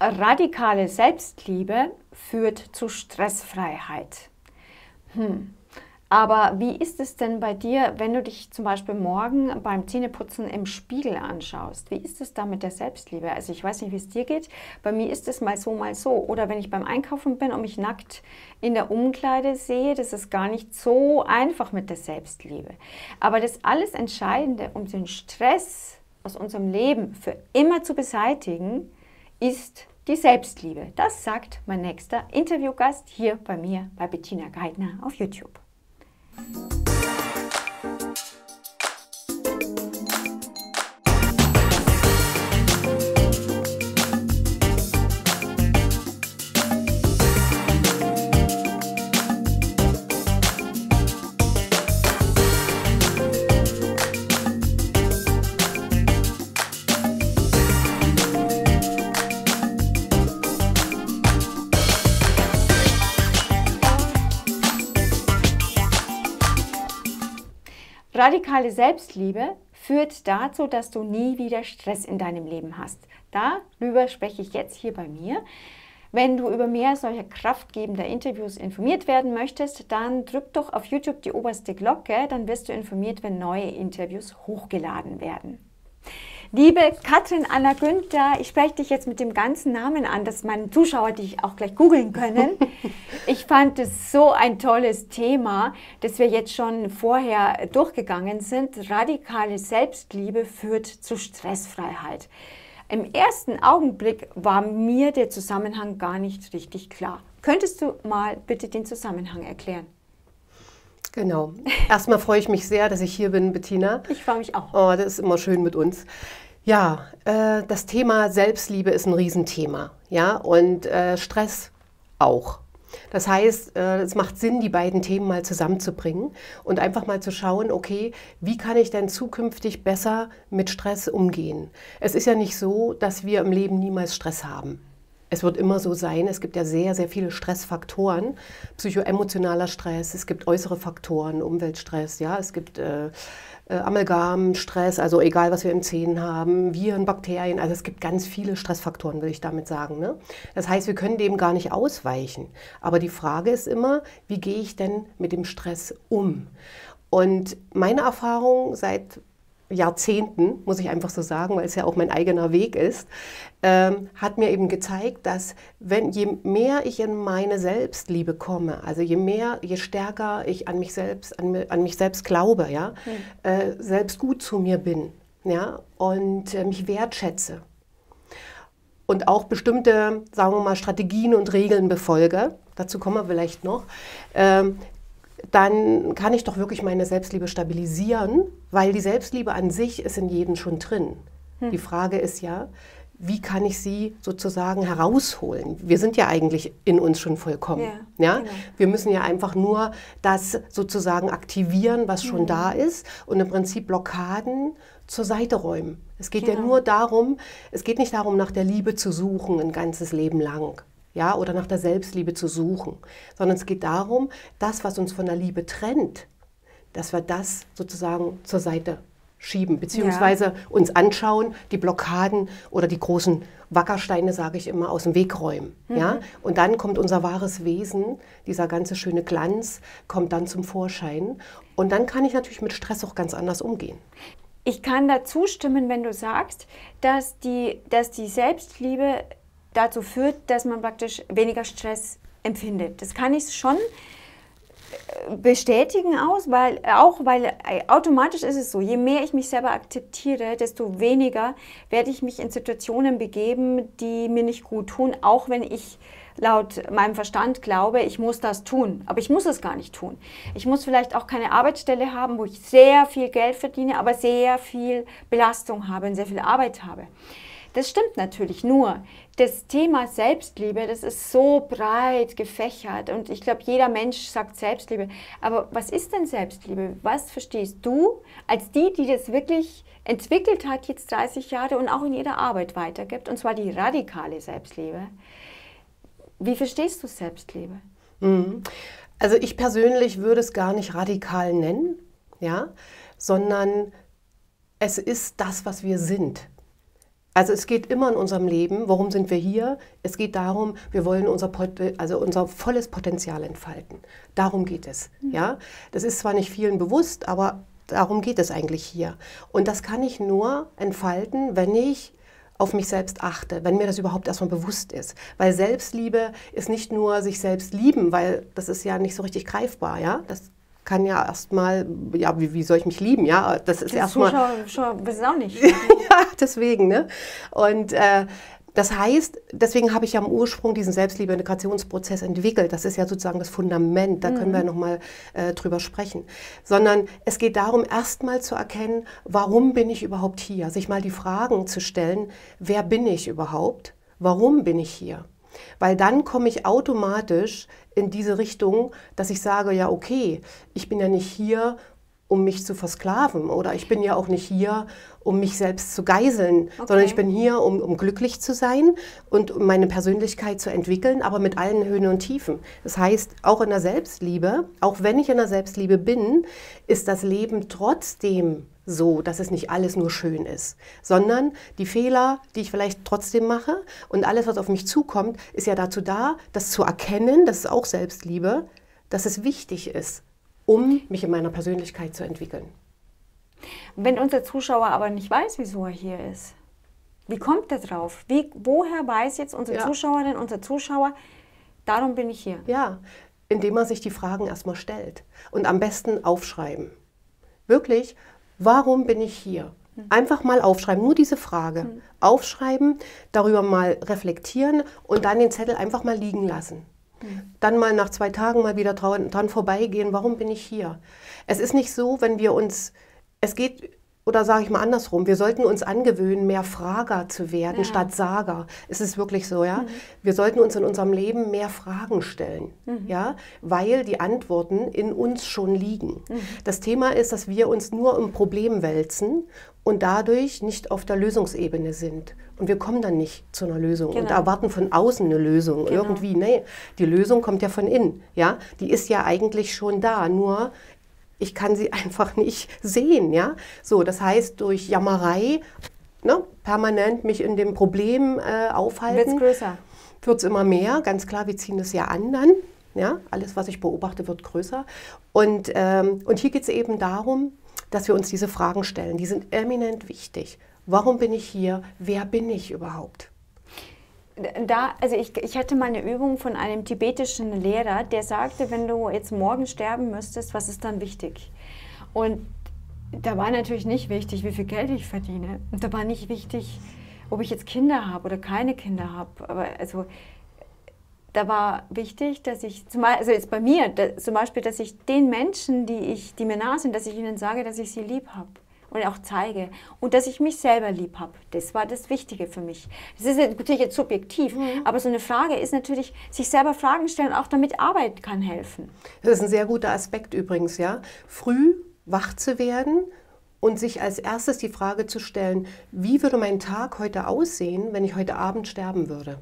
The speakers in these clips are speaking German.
radikale Selbstliebe führt zu Stressfreiheit. Hm. Aber wie ist es denn bei dir, wenn du dich zum Beispiel morgen beim Zähneputzen im Spiegel anschaust? Wie ist es da mit der Selbstliebe? Also ich weiß nicht, wie es dir geht. Bei mir ist es mal so, mal so. Oder wenn ich beim Einkaufen bin und mich nackt in der Umkleide sehe, das ist gar nicht so einfach mit der Selbstliebe. Aber das alles Entscheidende, um den Stress aus unserem Leben für immer zu beseitigen, ist die Selbstliebe. Das sagt mein nächster Interviewgast hier bei mir bei Bettina Geithner auf YouTube. Radikale Selbstliebe führt dazu, dass du nie wieder Stress in deinem Leben hast. Darüber spreche ich jetzt hier bei mir. Wenn du über mehr solcher kraftgebender Interviews informiert werden möchtest, dann drück doch auf YouTube die oberste Glocke, dann wirst du informiert, wenn neue Interviews hochgeladen werden. Liebe Katrin Anna Günther, ich spreche dich jetzt mit dem ganzen Namen an, dass meine Zuschauer dich auch gleich googeln können. Ich fand es so ein tolles Thema, das wir jetzt schon vorher durchgegangen sind. Radikale Selbstliebe führt zu Stressfreiheit. Im ersten Augenblick war mir der Zusammenhang gar nicht richtig klar. Könntest du mal bitte den Zusammenhang erklären? Genau. Erstmal freue ich mich sehr, dass ich hier bin, Bettina. Ich freue mich auch. Oh, das ist immer schön mit uns. Ja, äh, das Thema Selbstliebe ist ein Riesenthema. Ja, und äh, Stress auch. Das heißt, äh, es macht Sinn, die beiden Themen mal zusammenzubringen und einfach mal zu schauen, okay, wie kann ich denn zukünftig besser mit Stress umgehen? Es ist ja nicht so, dass wir im Leben niemals Stress haben. Es wird immer so sein, es gibt ja sehr, sehr viele Stressfaktoren, psychoemotionaler Stress, es gibt äußere Faktoren, Umweltstress, ja, es gibt äh, äh, Amalgam, Stress, also egal was wir im Zähnen haben, Viren, Bakterien, also es gibt ganz viele Stressfaktoren, will ich damit sagen. Ne? Das heißt, wir können dem gar nicht ausweichen. Aber die Frage ist immer, wie gehe ich denn mit dem Stress um? Und meine Erfahrung seit Jahrzehnten, muss ich einfach so sagen, weil es ja auch mein eigener Weg ist, ähm, hat mir eben gezeigt, dass wenn je mehr ich in meine Selbstliebe komme, also je mehr, je stärker ich an mich selbst, an, an mich selbst glaube, ja, mhm. äh, selbst gut zu mir bin, ja, und äh, mich wertschätze und auch bestimmte, sagen wir mal, Strategien und Regeln befolge, dazu kommen wir vielleicht noch, ähm, dann kann ich doch wirklich meine Selbstliebe stabilisieren, weil die Selbstliebe an sich ist in jedem schon drin. Hm. Die Frage ist ja, wie kann ich sie sozusagen herausholen? Wir sind ja eigentlich in uns schon vollkommen. Ja, ja? Genau. Wir müssen ja einfach nur das sozusagen aktivieren, was schon mhm. da ist und im Prinzip Blockaden zur Seite räumen. Es geht genau. ja nur darum, es geht nicht darum, nach der Liebe zu suchen ein ganzes Leben lang ja, oder nach der Selbstliebe zu suchen, sondern es geht darum, das, was uns von der Liebe trennt, dass wir das sozusagen zur Seite schieben, beziehungsweise ja. uns anschauen, die Blockaden oder die großen Wackersteine, sage ich immer, aus dem Weg räumen. Mhm. Ja? Und dann kommt unser wahres Wesen, dieser ganze schöne Glanz, kommt dann zum Vorschein. Und dann kann ich natürlich mit Stress auch ganz anders umgehen. Ich kann da zustimmen, wenn du sagst, dass die, dass die Selbstliebe dazu führt, dass man praktisch weniger Stress empfindet. Das kann ich schon äh, bestätigen aus, weil auch weil äh, automatisch ist es so, je mehr ich mich selber akzeptiere, desto weniger werde ich mich in Situationen begeben, die mir nicht gut tun, auch wenn ich laut meinem Verstand glaube, ich muss das tun, aber ich muss es gar nicht tun. Ich muss vielleicht auch keine Arbeitsstelle haben, wo ich sehr viel Geld verdiene, aber sehr viel Belastung habe und sehr viel Arbeit habe. Das stimmt natürlich nur. Das Thema Selbstliebe, das ist so breit gefächert und ich glaube, jeder Mensch sagt Selbstliebe. Aber was ist denn Selbstliebe? Was verstehst du als die, die das wirklich entwickelt hat, jetzt 30 Jahre und auch in ihrer Arbeit weitergibt, und zwar die radikale Selbstliebe? Wie verstehst du Selbstliebe? Mhm. Also ich persönlich würde es gar nicht radikal nennen, ja, sondern es ist das, was wir sind. Also es geht immer in unserem Leben, warum sind wir hier? Es geht darum, wir wollen unser, also unser volles Potenzial entfalten. Darum geht es. Mhm. Ja? Das ist zwar nicht vielen bewusst, aber darum geht es eigentlich hier. Und das kann ich nur entfalten, wenn ich auf mich selbst achte, wenn mir das überhaupt erstmal bewusst ist. Weil Selbstliebe ist nicht nur sich selbst lieben, weil das ist ja nicht so richtig greifbar, ja. Das kann ja erstmal, ja, wie, wie soll ich mich lieben, ja? Das ist erstmal. Zuschauer, wissen auch nicht. ja, deswegen, ne? Und äh, das heißt, deswegen habe ich ja am Ursprung diesen Selbstliebe-Integrationsprozess entwickelt. Das ist ja sozusagen das Fundament, da können wir mhm. nochmal äh, drüber sprechen. Sondern es geht darum, erstmal zu erkennen, warum bin ich überhaupt hier? Sich mal die Fragen zu stellen, wer bin ich überhaupt? Warum bin ich hier? Weil dann komme ich automatisch in diese Richtung, dass ich sage, ja, okay, ich bin ja nicht hier, um mich zu versklaven oder ich bin ja auch nicht hier, um mich selbst zu geiseln, okay. sondern ich bin hier, um, um, glücklich zu sein und um meine Persönlichkeit zu entwickeln, aber mit allen Höhen und Tiefen. Das heißt, auch in der Selbstliebe, auch wenn ich in der Selbstliebe bin, ist das Leben trotzdem so, dass es nicht alles nur schön ist, sondern die Fehler, die ich vielleicht trotzdem mache und alles, was auf mich zukommt, ist ja dazu da, das zu erkennen, das ist auch Selbstliebe, dass es wichtig ist, um mich in meiner Persönlichkeit zu entwickeln. Wenn unser Zuschauer aber nicht weiß, wieso er hier ist, wie kommt er drauf? Wie, woher weiß jetzt unsere ja. Zuschauerin, unser Zuschauer, darum bin ich hier? Ja, indem man sich die Fragen erstmal stellt und am besten aufschreiben. Wirklich, warum bin ich hier? Hm. Einfach mal aufschreiben, nur diese Frage. Hm. Aufschreiben, darüber mal reflektieren und dann den Zettel einfach mal liegen lassen. Dann mal nach zwei Tagen mal wieder dran vorbeigehen, warum bin ich hier? Es ist nicht so, wenn wir uns, es geht, oder sage ich mal andersrum, wir sollten uns angewöhnen, mehr Frager zu werden ja. statt Sager. Es ist wirklich so, ja. Mhm. Wir sollten uns in unserem Leben mehr Fragen stellen, mhm. ja, weil die Antworten in uns schon liegen. Mhm. Das Thema ist, dass wir uns nur im Problem wälzen und dadurch nicht auf der Lösungsebene sind. Und wir kommen dann nicht zu einer Lösung genau. und erwarten von außen eine Lösung. Genau. Irgendwie, nee, die Lösung kommt ja von innen. Ja? Die ist ja eigentlich schon da, nur ich kann sie einfach nicht sehen. Ja? So, das heißt, durch Jammerei ne, permanent mich in dem Problem äh, aufhalten. Wird es größer. Wird es immer mehr, ganz klar, wir ziehen das ja an dann. Ja, alles, was ich beobachte, wird größer. Und, ähm, und hier geht es eben darum, dass wir uns diese Fragen stellen. Die sind eminent wichtig. Warum bin ich hier? Wer bin ich überhaupt? Da, also ich, ich hatte mal eine Übung von einem tibetischen Lehrer, der sagte, wenn du jetzt morgen sterben müsstest, was ist dann wichtig? Und da war natürlich nicht wichtig, wie viel Geld ich verdiene. Und da war nicht wichtig, ob ich jetzt Kinder habe oder keine Kinder habe. Aber also da war wichtig, dass ich, also jetzt bei mir, da, zum Beispiel, dass ich den Menschen, die, ich, die mir nah sind, dass ich ihnen sage, dass ich sie lieb habe und auch zeige und dass ich mich selber lieb habe. Das war das Wichtige für mich. Das ist natürlich jetzt subjektiv, mhm. aber so eine Frage ist natürlich, sich selber Fragen stellen, auch damit Arbeit kann helfen. Das ist ein sehr guter Aspekt übrigens, ja. Früh wach zu werden und sich als erstes die Frage zu stellen, wie würde mein Tag heute aussehen, wenn ich heute Abend sterben würde?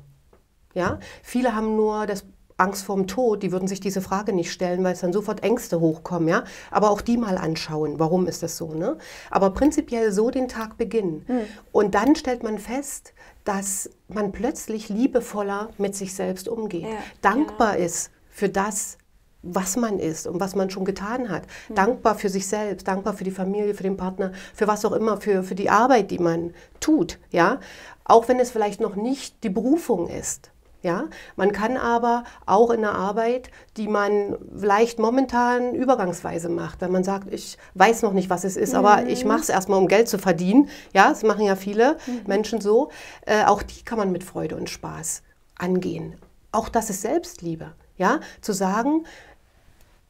Ja? Viele haben nur das Angst vorm Tod, die würden sich diese Frage nicht stellen, weil es dann sofort Ängste hochkommen, ja. Aber auch die mal anschauen, warum ist das so, ne? Aber prinzipiell so den Tag beginnen. Mhm. Und dann stellt man fest, dass man plötzlich liebevoller mit sich selbst umgeht, ja, dankbar ja. ist für das, was man ist und was man schon getan hat. Mhm. Dankbar für sich selbst, dankbar für die Familie, für den Partner, für was auch immer, für, für die Arbeit, die man tut, ja. Auch wenn es vielleicht noch nicht die Berufung ist. Ja, man kann aber auch in der Arbeit, die man vielleicht momentan übergangsweise macht, wenn man sagt, ich weiß noch nicht, was es ist, mhm. aber ich mache es erstmal, um Geld zu verdienen. Ja, das machen ja viele mhm. Menschen so. Äh, auch die kann man mit Freude und Spaß angehen. Auch das ist Selbstliebe. Ja, zu sagen,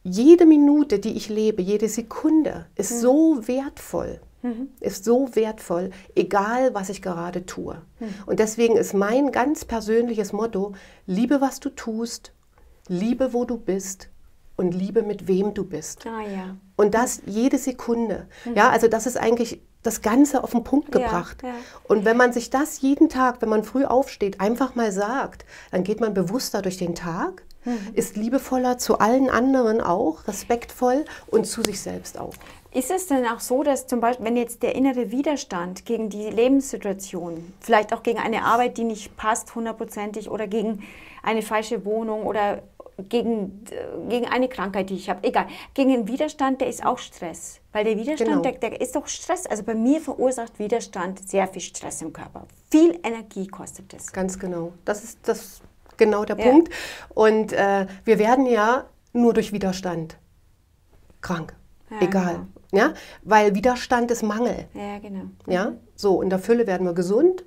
jede Minute, die ich lebe, jede Sekunde ist mhm. so wertvoll mhm. ist so wertvoll, egal was ich gerade tue. Mhm. Und deswegen ist mein ganz persönliches Motto, liebe, was du tust, liebe, wo du bist und liebe, mit wem du bist. Ah, ja. Und das jede Sekunde. Mhm. Ja, also das ist eigentlich das Ganze auf den Punkt gebracht. Ja, ja. Und wenn man sich das jeden Tag, wenn man früh aufsteht, einfach mal sagt, dann geht man bewusster durch den Tag, mhm. ist liebevoller zu allen anderen auch, respektvoll und zu sich selbst auch. Ist es denn auch so, dass zum Beispiel, wenn jetzt der innere Widerstand gegen die Lebenssituation, vielleicht auch gegen eine Arbeit, die nicht passt hundertprozentig oder gegen eine falsche Wohnung oder gegen, gegen eine Krankheit, die ich habe, egal, gegen den Widerstand, der ist auch Stress. Weil der Widerstand, genau. der, der ist doch Stress. Also bei mir verursacht Widerstand sehr viel Stress im Körper. Viel Energie kostet es. Ganz genau. Das ist das genau der ja. Punkt. Und äh, wir werden ja nur durch Widerstand krank. Ja, Egal. Genau. Ja, weil Widerstand ist Mangel. Ja, genau. Ja, so in der Fülle werden wir gesund,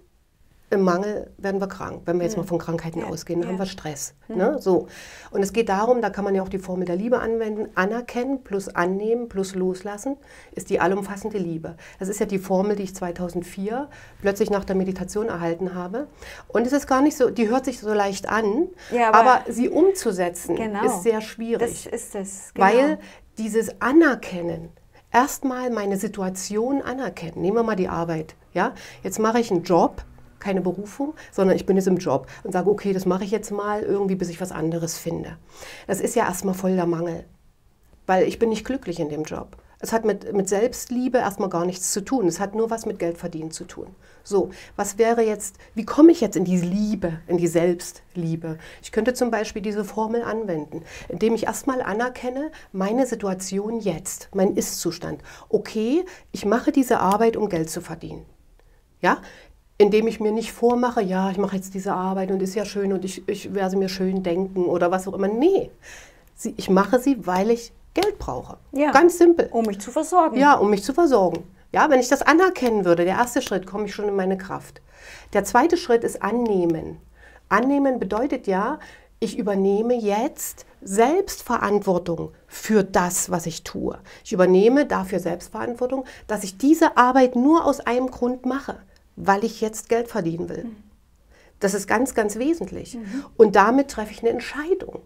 im Mangel werden wir krank. Wenn wir jetzt mal von Krankheiten ja. ausgehen, dann ja. haben wir Stress. Mhm. Ne? So. Und es geht darum, da kann man ja auch die Formel der Liebe anwenden, anerkennen plus annehmen plus loslassen ist die allumfassende Liebe. Das ist ja die Formel, die ich 2004 plötzlich nach der Meditation erhalten habe. Und es ist gar nicht so, die hört sich so leicht an, ja, aber, aber, sie umzusetzen genau. ist sehr schwierig. Das ist es. Genau. Weil dieses Anerkennen, erstmal meine Situation anerkennen. Nehmen wir mal die Arbeit. Ja? Jetzt mache ich einen Job, keine Berufung, sondern ich bin jetzt im Job und sage, okay, das mache ich jetzt mal irgendwie, bis ich was anderes finde. Das ist ja erstmal voll der Mangel, weil ich bin nicht glücklich in dem Job. Es hat mit, mit Selbstliebe erstmal gar nichts zu tun. Es hat nur was mit Geldverdienen zu tun. So, was wäre jetzt, wie komme ich jetzt in die Liebe, in die Selbstliebe? Ich könnte zum Beispiel diese Formel anwenden, indem ich erstmal anerkenne, meine Situation jetzt, mein Ist-Zustand. Okay, ich mache diese Arbeit, um Geld zu verdienen. Ja, indem ich mir nicht vormache, ja, ich mache jetzt diese Arbeit und ist ja schön und ich, ich werde mir schön denken oder was auch immer. Nee, ich mache sie, weil ich Geld brauche. Ja. Ganz simpel. Um mich zu versorgen. Ja, um mich zu versorgen. Ja, wenn ich das anerkennen würde, der erste Schritt, komme ich schon in meine Kraft. Der zweite Schritt ist annehmen. Annehmen bedeutet ja, ich übernehme jetzt Selbstverantwortung für das, was ich tue. Ich übernehme dafür Selbstverantwortung, dass ich diese Arbeit nur aus einem Grund mache, weil ich jetzt Geld verdienen will. Mhm. Das ist ganz, ganz wesentlich. Mhm. Und damit treffe ich eine Entscheidung.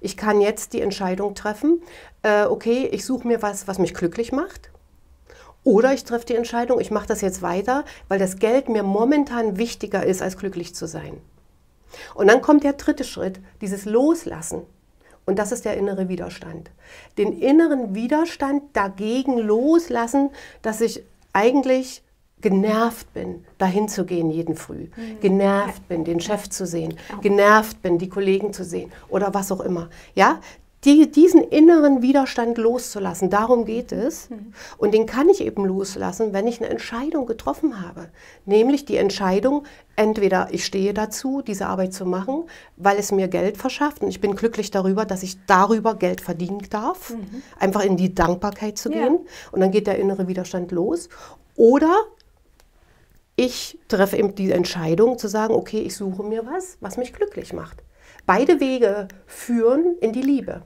Ich kann jetzt die Entscheidung treffen, äh, okay, ich suche mir was, was mich glücklich macht. Oder ich treffe die Entscheidung, ich mache das jetzt weiter, weil das Geld mir momentan wichtiger ist, als glücklich zu sein. Und dann kommt der dritte Schritt, dieses Loslassen. Und das ist der innere Widerstand. Den inneren Widerstand dagegen loslassen, dass ich eigentlich genervt bin, dahin zu gehen jeden Früh, mhm. genervt bin, den Chef zu sehen, genervt bin, die Kollegen zu sehen oder was auch immer. Ja, die, diesen inneren Widerstand loszulassen, darum geht es. Mhm. Und den kann ich eben loslassen, wenn ich eine Entscheidung getroffen habe. Nämlich die Entscheidung, entweder ich stehe dazu, diese Arbeit zu machen, weil es mir Geld verschafft und ich bin glücklich darüber, dass ich darüber Geld verdienen darf, mhm. einfach in die Dankbarkeit zu gehen. Ja. Und dann geht der innere Widerstand los. Oder ich treffe eben die Entscheidung zu sagen, okay, ich suche mir was, was mich glücklich macht. Beide Wege führen in die Liebe,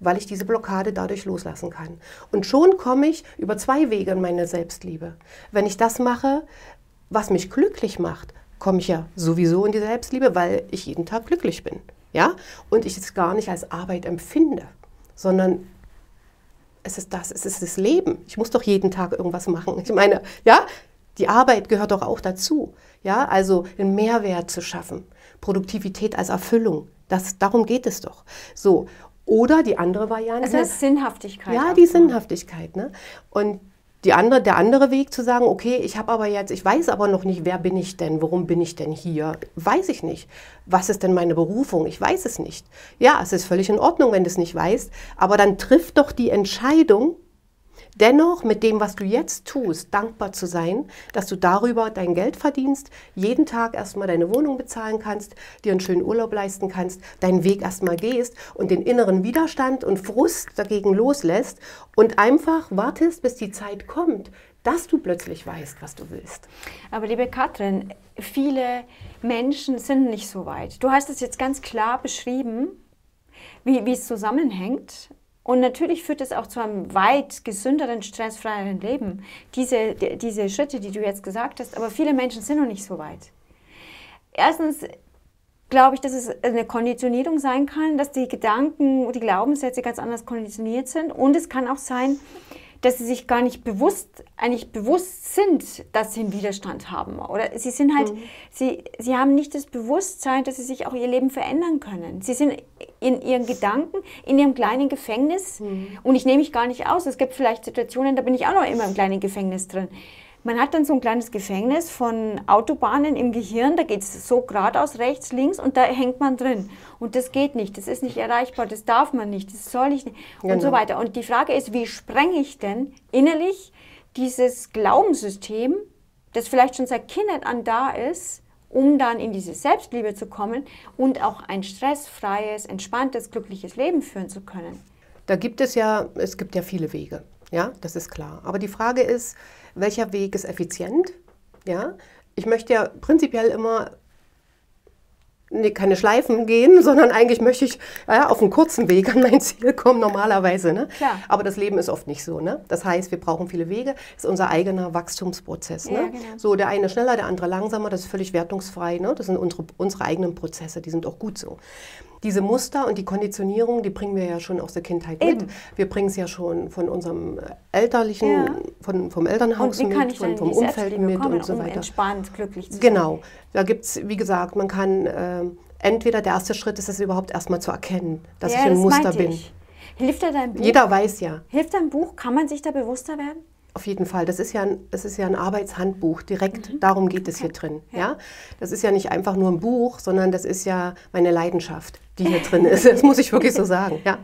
weil ich diese Blockade dadurch loslassen kann. Und schon komme ich über zwei Wege in meine Selbstliebe. Wenn ich das mache, was mich glücklich macht, komme ich ja sowieso in die Selbstliebe, weil ich jeden Tag glücklich bin. Ja? Und ich es gar nicht als Arbeit empfinde, sondern es ist das, es ist das Leben. Ich muss doch jeden Tag irgendwas machen. Ich meine, ja, die Arbeit gehört doch auch dazu. Ja, also einen Mehrwert zu schaffen. Produktivität als Erfüllung. Das, darum geht es doch. So. Oder die andere Variante. Also eine Sinnhaftigkeit. Ja, die Sinnhaftigkeit. Ne? Und die andere, der andere Weg zu sagen, okay, ich habe aber jetzt, ich weiß aber noch nicht, wer bin ich denn, warum bin ich denn hier, weiß ich nicht. Was ist denn meine Berufung? Ich weiß es nicht. Ja, es ist völlig in Ordnung, wenn du es nicht weißt, aber dann triff doch die Entscheidung, dennoch mit dem, was du jetzt tust, dankbar zu sein, dass du darüber dein Geld verdienst, jeden Tag erstmal deine Wohnung bezahlen kannst, dir einen schönen Urlaub leisten kannst, deinen Weg erstmal gehst und den inneren Widerstand und Frust dagegen loslässt und einfach wartest, bis die Zeit kommt, dass du plötzlich weißt, was du willst. Aber liebe Katrin, viele Menschen sind nicht so weit. Du hast es jetzt ganz klar beschrieben, wie, wie es zusammenhängt. Und natürlich führt es auch zu einem weit gesünderen, stressfreieren Leben. Diese, diese Schritte, die du jetzt gesagt hast, aber viele Menschen sind noch nicht so weit. Erstens glaube ich, dass es eine Konditionierung sein kann, dass die Gedanken, die Glaubenssätze ganz anders konditioniert sind. Und es kann auch sein, dass sie sich gar nicht bewusst, eigentlich bewusst sind, dass sie einen Widerstand haben. Oder sie sind halt, mhm. sie, sie haben nicht das Bewusstsein, dass sie sich auch ihr Leben verändern können. Sie sind in ihren Gedanken, in ihrem kleinen Gefängnis. Mhm. Und ich nehme mich gar nicht aus. Es gibt vielleicht Situationen, da bin ich auch noch immer im kleinen Gefängnis drin. Man hat dann so ein kleines Gefängnis von Autobahnen im Gehirn, da geht es so geradeaus rechts, links und da hängt man drin. Und das geht nicht, das ist nicht erreichbar, das darf man nicht, das soll ich nicht genau. und so genau. weiter. Und die Frage ist, wie sprenge ich denn innerlich dieses Glaubenssystem, das vielleicht schon seit Kindheit an da ist, um dann in diese Selbstliebe zu kommen und auch ein stressfreies, entspanntes, glückliches Leben führen zu können? Da gibt es ja, es gibt ja viele Wege, ja, das ist klar. Aber die Frage ist, welcher Weg ist effizient? Ja, ich möchte ja prinzipiell immer nee, keine Schleifen gehen, sondern eigentlich möchte ich ja, auf einem kurzen Weg an mein Ziel kommen, normalerweise. Ne? Klar. Aber das Leben ist oft nicht so. Ne? Das heißt, wir brauchen viele Wege. Das ist unser eigener Wachstumsprozess. Ne? Ja, genau. So, der eine schneller, der andere langsamer, das ist völlig wertungsfrei. Ne? Das sind unsere, unsere eigenen Prozesse, die sind auch gut so diese Muster und die Konditionierung, die bringen wir ja schon aus der Kindheit Eben. mit. Wir bringen es ja schon von unserem elterlichen, ja. von, vom Elternhaus mit, von, vom Umfeld mit kommen, und so weiter. Um entspannt, glücklich zu sein. Genau. Da gibt es, wie gesagt, man kann äh, entweder der erste Schritt ist es überhaupt erstmal zu erkennen, dass ja, ich ein das Muster bin. Ich. Hilft dir dein Buch? Jeder weiß ja. Hilft dein Buch? Kann man sich da bewusster werden? Auf jeden Fall. Das ist ja ein, das ist ja ein Arbeitshandbuch direkt. Mhm. Darum geht es hier drin. Ja. ja. Das ist ja nicht einfach nur ein Buch, sondern das ist ja meine Leidenschaft, die hier drin ist. Das muss ich wirklich so sagen. Ja.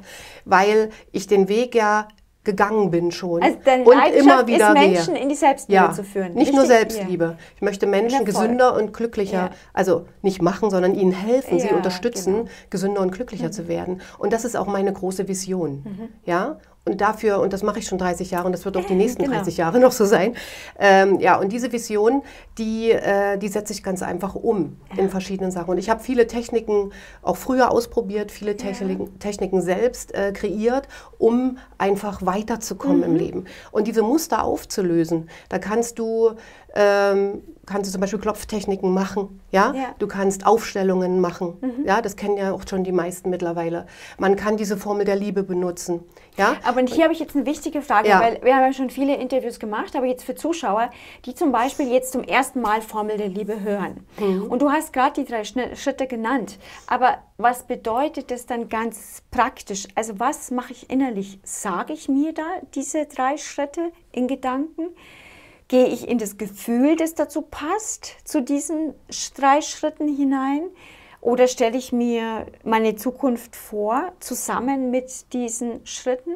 Weil ich den Weg ja gegangen bin schon also und immer wieder ist Menschen gehe. in die Selbstliebe ja, zu führen. Nicht Richtig? nur Selbstliebe. Ich möchte Menschen gesünder und glücklicher, ja. also nicht machen, sondern ihnen helfen, ja, sie unterstützen, genau. gesünder und glücklicher mhm. zu werden. Und das ist auch meine große Vision. Mhm. Ja, und dafür, und das mache ich schon 30 Jahre und das wird auch die nächsten genau. 30 Jahre noch so sein. Ähm, ja, und diese Vision, die, äh, die setze ich ganz einfach um ja. in verschiedenen Sachen. Und ich habe viele Techniken auch früher ausprobiert, viele Techniken, ja. Techniken selbst äh, kreiert, um einfach weiterzukommen mhm. im Leben. Und diese Muster aufzulösen, da kannst du ähm, kannst du zum Beispiel Klopftechniken machen, ja? ja. Du kannst Aufstellungen machen, mhm. ja? Das kennen ja auch schon die meisten mittlerweile. Man kann diese Formel der Liebe benutzen, ja? Aber hier habe ich jetzt eine wichtige Frage, ja. weil wir haben ja schon viele Interviews gemacht, aber jetzt für Zuschauer, die zum Beispiel jetzt zum ersten Mal Formel der Liebe hören. Mhm. Und du hast gerade die drei Schritte genannt, aber was bedeutet das dann ganz praktisch? Also was mache ich innerlich? Sage ich mir da diese drei Schritte in Gedanken? Gehe ich in das Gefühl, das dazu passt, zu diesen drei Schritten hinein? Oder stelle ich mir meine Zukunft vor, zusammen mit diesen Schritten?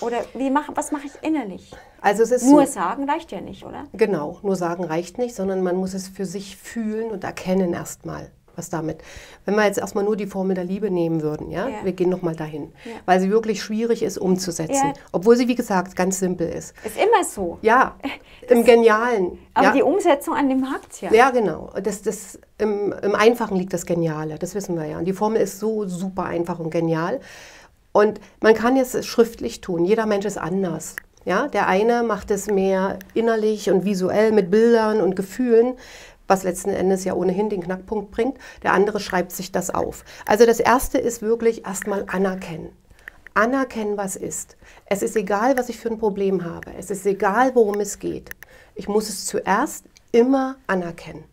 Oder wie mach, was mache ich innerlich? Also es ist nur so, sagen reicht ja nicht, oder? Genau, nur sagen reicht nicht, sondern man muss es für sich fühlen und erkennen erstmal was damit. Wenn wir jetzt erstmal nur die Formel der Liebe nehmen würden, ja, ja. wir gehen nochmal dahin, ja. weil sie wirklich schwierig ist umzusetzen, ja. obwohl sie, wie gesagt, ganz simpel ist. Ist immer so. Ja, das im Genialen. Aber die Umsetzung an dem hakt ja. Ja, genau. Das, das, im, Im Einfachen liegt das Geniale, das wissen wir ja. Und die Formel ist so super einfach und genial. Und man kann es schriftlich tun. Jeder Mensch ist anders. Ja, der eine macht es mehr innerlich und visuell mit Bildern und Gefühlen was letzten Endes ja ohnehin den Knackpunkt bringt. Der andere schreibt sich das auf. Also das Erste ist wirklich erstmal anerkennen. Anerkennen, was ist. Es ist egal, was ich für ein Problem habe. Es ist egal, worum es geht. Ich muss es zuerst immer anerkennen.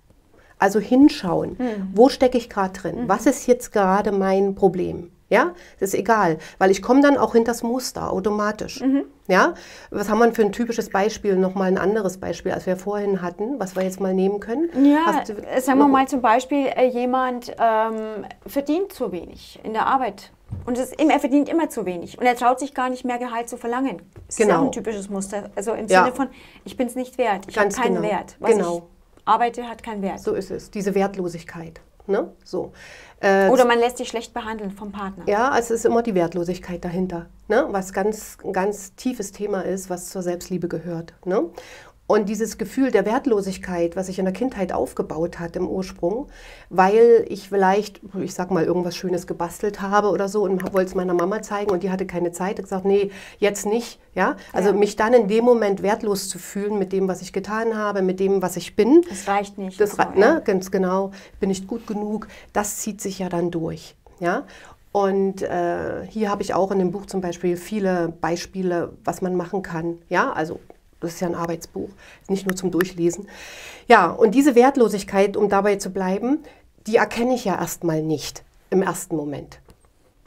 Also hinschauen, hm. wo stecke ich gerade drin? Mhm. Was ist jetzt gerade mein Problem? Ja, das ist egal, weil ich komme dann auch hinter das Muster automatisch. Mhm. Ja, was haben wir für ein typisches Beispiel? Nochmal ein anderes Beispiel, als wir vorhin hatten, was wir jetzt mal nehmen können. Ja, du, sagen wir mal zum Beispiel, äh, jemand ähm, verdient zu wenig in der Arbeit. Und ist, er verdient immer zu wenig. Und er traut sich gar nicht mehr Gehalt zu verlangen. Das genau. ist auch ein typisches Muster. Also im ja. Sinne von, ich bin es nicht wert, ich habe keinen genau. Wert. Was genau. ich arbeite, hat keinen Wert. So ist es, diese Wertlosigkeit. Ne? So. Äh, Oder man lässt sich schlecht behandeln vom Partner. Ja, also es ist immer die Wertlosigkeit dahinter, ne? was ganz, ganz tiefes Thema ist, was zur Selbstliebe gehört. Ne? Und dieses Gefühl der Wertlosigkeit, was sich in der Kindheit aufgebaut hat im Ursprung, weil ich vielleicht, ich sag mal, irgendwas Schönes gebastelt habe oder so und wollte es meiner Mama zeigen und die hatte keine Zeit, ich gesagt, nee, jetzt nicht. Ja? Also ja. mich dann in dem Moment wertlos zu fühlen mit dem, was ich getan habe, mit dem, was ich bin. Das reicht nicht. Das, so, ne. Ganz genau, bin nicht gut genug. Das zieht sich ja dann durch. Ja? Und äh, hier habe ich auch in dem Buch zum Beispiel viele Beispiele, was man machen kann. Ja, also das ist ja ein Arbeitsbuch, nicht nur zum Durchlesen. Ja, und diese Wertlosigkeit, um dabei zu bleiben, die erkenne ich ja erstmal nicht im ersten Moment.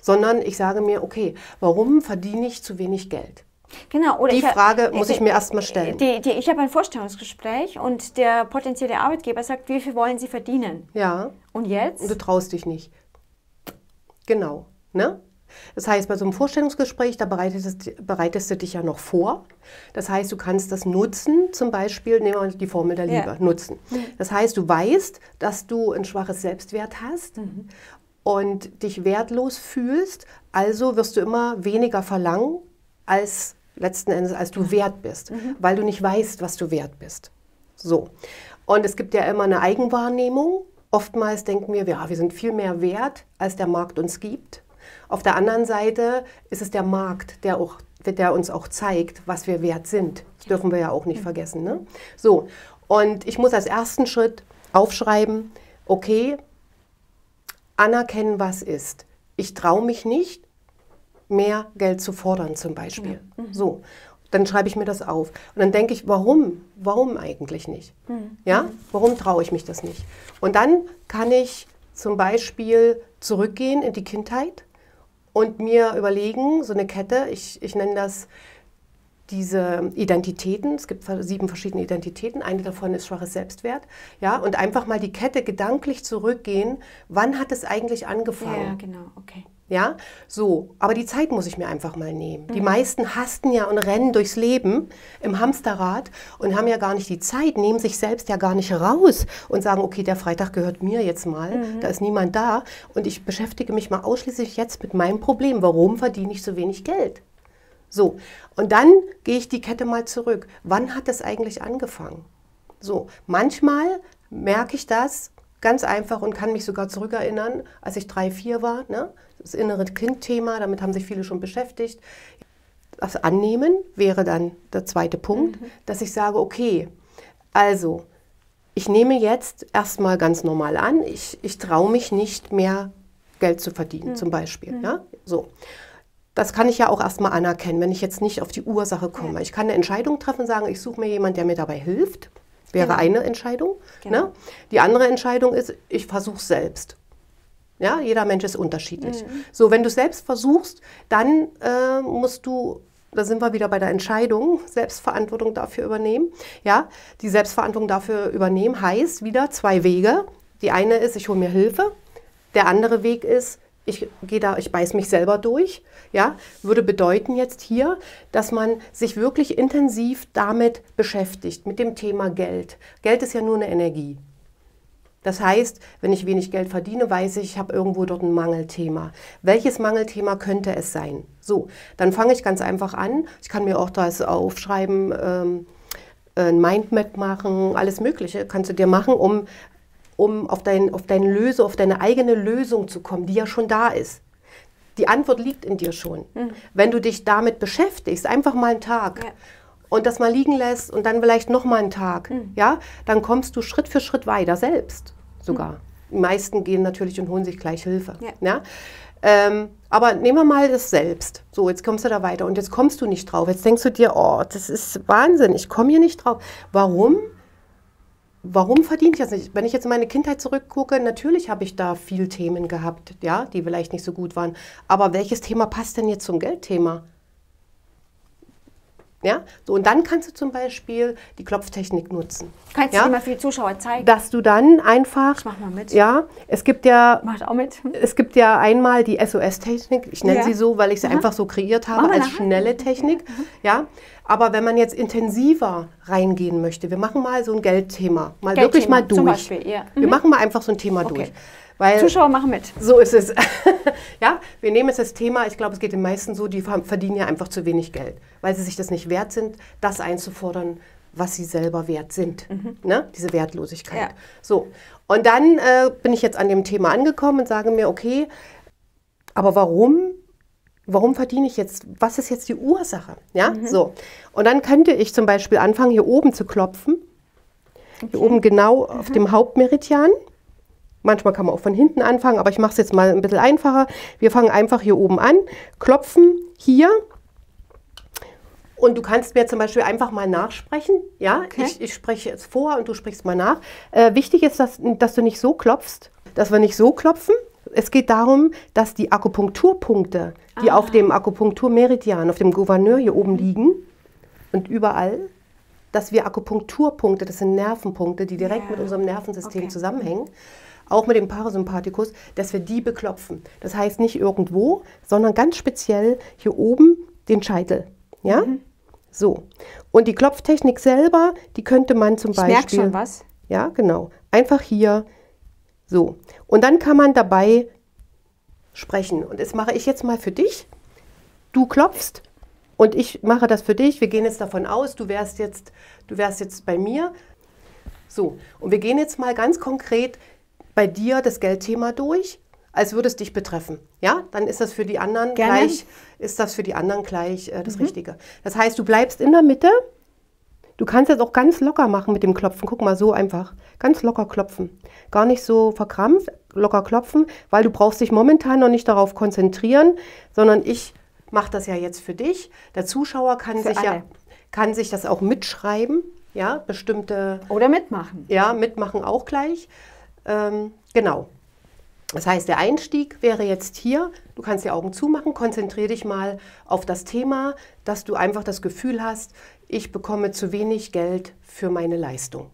sondern ich sage mir, okay, warum verdiene ich zu wenig Geld? Genau, oder Die ich Frage muss ich mir erst mal stellen. Die, die, ich habe ein Vorstellungsgespräch und der potenzielle Arbeitgeber sagt, wie viel wollen Sie verdienen? Ja, Und und jetzt? du traust dich nicht. Genau, ne? Das heißt, bei so einem Vorstellungsgespräch, da bereitest, bereitest du dich ja noch vor. Das heißt, du kannst das nutzen, zum Beispiel, nehmen wir die Formel der Ja. Liebe, nutzen. Das heißt, du weißt, dass du ein schwaches Selbstwert hast und dich wertlos fühlst, also wirst du immer weniger verlangen, als letzten Endes, als du wert bist, weil du nicht weißt, was du wert bist. So. Und es gibt ja immer eine Eigenwahrnehmung. Oftmals denken wir, ja, wir sind viel mehr wert, als der Markt uns gibt. Auf der anderen Seite ist es der Markt, der, auch, der uns auch zeigt, was wir wert sind. Das dürfen wir ja auch nicht vergessen. Ne? So, und ich muss als ersten Schritt aufschreiben, okay, anerkennen, was ist. Ich traue mich nicht, mehr Geld zu fordern zum Beispiel. So, dann schreibe ich mir das auf. Und dann denke ich, warum? Warum eigentlich nicht? Ja, warum traue ich mich das nicht? Und dann kann ich zum Beispiel zurückgehen in die Kindheit und mir überlegen, so eine Kette, ich, ich nenne das diese Identitäten, es gibt sieben verschiedene Identitäten, eine davon ist schwaches Selbstwert, ja, und einfach mal die Kette gedanklich zurückgehen, wann hat es eigentlich angefangen? Ja, genau, okay. Ja, so. Aber die Zeit muss ich mir einfach mal nehmen. Die meisten hasten ja und rennen durchs Leben im Hamsterrad und haben ja gar nicht die Zeit, nehmen sich selbst ja gar nicht raus und sagen, okay, der Freitag gehört mir jetzt mal, da ist niemand da und ich beschäftige mich mal ausschließlich jetzt mit meinem Problem. Warum verdiene ich so wenig Geld? So, und dann gehe ich die Kette mal zurück. Wann hat es eigentlich angefangen? So, manchmal merke ich das ganz einfach und kann mich sogar zurückerinnern, als ich drei, vier war. Ne? Das innere Kind-Thema, damit haben sich viele schon beschäftigt. Das Annehmen wäre dann der zweite Punkt, dass ich sage, okay, also ich nehme jetzt erstmal ganz normal an, ich, ich traue mich nicht mehr Geld zu verdienen, zum Beispiel. Ja? So. Das kann ich ja auch erstmal anerkennen, wenn ich jetzt nicht auf die Ursache komme. Ich kann eine Entscheidung treffen sagen, ich suche mir jemanden, der mir dabei hilft. Wäre Genau. eine Entscheidung. Genau. Ne? Die andere Entscheidung ist, ich versuche es selbst. Ja, jeder Mensch ist unterschiedlich. So, wenn du es selbst versuchst, dann äh, musst du, da sind wir wieder bei der Entscheidung, Selbstverantwortung dafür übernehmen. Ja, die Selbstverantwortung dafür übernehmen heißt wieder zwei Wege. Die eine ist, ich hole mir Hilfe. Der andere Weg ist, ich gehe da, ich beiß mich selber durch. Ja, würde bedeuten jetzt hier, dass man sich wirklich intensiv damit beschäftigt, mit dem Thema Geld. Geld ist ja nur eine Energie. Das heißt, wenn ich wenig Geld verdiene, weiß ich, ich habe irgendwo dort ein Mangelthema. Welches Mangelthema könnte es sein? So, dann fange ich ganz einfach an. Ich kann mir auch das aufschreiben, ähm, ein Mindmap machen, alles Mögliche kannst du dir machen, um, um auf, dein, auf deine Lösung, auf deine eigene Lösung zu kommen, die ja schon da ist. Die Antwort liegt in dir schon. Wenn du dich damit beschäftigst, einfach mal einen Tag Ja. und das mal liegen lässt und dann vielleicht noch mal einen Tag, ja, dann kommst du Schritt für Schritt weiter selbst sogar. Die meisten gehen natürlich und holen sich gleich Hilfe. Ja. Ja. Ähm, aber nehmen wir mal das selbst. So, jetzt kommst du da weiter und jetzt kommst du nicht drauf. Jetzt denkst du dir, oh, das ist Wahnsinn, ich komme hier nicht drauf. Warum? Warum verdiene ich das nicht? Wenn ich jetzt in meine Kindheit zurückgucke, natürlich habe ich da viel Themen gehabt, ja, die vielleicht nicht so gut waren. Aber welches Thema passt denn jetzt zum Geldthema? Ja, so und dann kannst du zum Beispiel die Klopftechnik nutzen. Kannst ja? du mal für die Zuschauer zeigen? dass du dann einfach, Ich mach mal mit. ja, es gibt ja, Macht auch mit. es gibt ja einmal die SOS-Technik. Ich nenne Ja. sie so, weil ich sie einfach so kreiert habe als nachher. schnelle Technik. Ja, aber wenn man jetzt intensiver reingehen möchte, wir machen mal so ein Geldthema, mal wirklich Geldthema mal durch. zum Beispiel, ja. Wir machen mal einfach so ein Thema Okay. durch, weil Zuschauer machen mit. so ist es. ja, wir nehmen jetzt das Thema, ich glaube, es geht den meisten so, die verdienen ja einfach zu wenig Geld, weil sie sich das nicht wert sind, das einzufordern, was sie selber wert sind. Ne? Diese Wertlosigkeit. Ja. So, und dann äh, bin ich jetzt an dem Thema angekommen und sage mir, okay, aber warum? Warum verdiene ich jetzt? Was ist jetzt die Ursache? Ja, so. Und dann könnte ich zum Beispiel anfangen, hier oben zu klopfen. Hier oben genau auf dem Hauptmeridian. Manchmal kann man auch von hinten anfangen, aber ich mache es jetzt mal ein bisschen einfacher. Wir fangen einfach hier oben an, klopfen hier. Und du kannst mir zum Beispiel einfach mal nachsprechen. Ja, Okay. ich, ich spreche jetzt vor und du sprichst mal nach. Äh, wichtig ist, dass, dass du nicht so klopfst, dass wir nicht so klopfen, es geht darum, dass die Akupunkturpunkte, die Ah. auf dem Akupunkturmeridian, auf dem Gouverneur hier oben liegen und überall, dass wir Akupunkturpunkte, das sind Nervenpunkte, die direkt Ja. mit unserem Nervensystem Okay. zusammenhängen, auch mit dem Parasympathikus, dass wir die beklopfen. Das heißt nicht irgendwo, sondern ganz speziell hier oben den Scheitel. Ja? Mhm. So. Und die Klopftechnik selber, die könnte man zum Ich Beispiel. merke schon was. Ja, genau. Einfach hier so. Und dann kann man dabei sprechen. Und das mache ich jetzt mal für dich. Du klopfst und ich mache das für dich. Wir gehen jetzt davon aus, du wärst jetzt, du wärst jetzt bei mir. So, und wir gehen jetzt mal ganz konkret bei dir das Geldthema durch, als würde es dich betreffen. Ja, dann ist das für die anderen Gerne. gleich, ist das für die anderen gleich äh, das Richtige. Das heißt, du bleibst in der Mitte. Du kannst jetzt auch ganz locker machen mit dem Klopfen. Guck mal, so einfach. Ganz locker klopfen. Gar nicht so verkrampft, locker klopfen, weil du brauchst dich momentan noch nicht darauf konzentrieren, sondern ich mache das ja jetzt für dich. Der Zuschauer kann Für sich ja alle. kann sich das auch mitschreiben, ja, bestimmte Oder mitmachen. ja, mitmachen auch gleich. Ähm, genau. Das heißt, der Einstieg wäre jetzt hier. Du kannst die Augen zumachen, konzentriere dich mal auf das Thema, dass du einfach das Gefühl hast, ich bekomme zu wenig Geld für meine Leistung.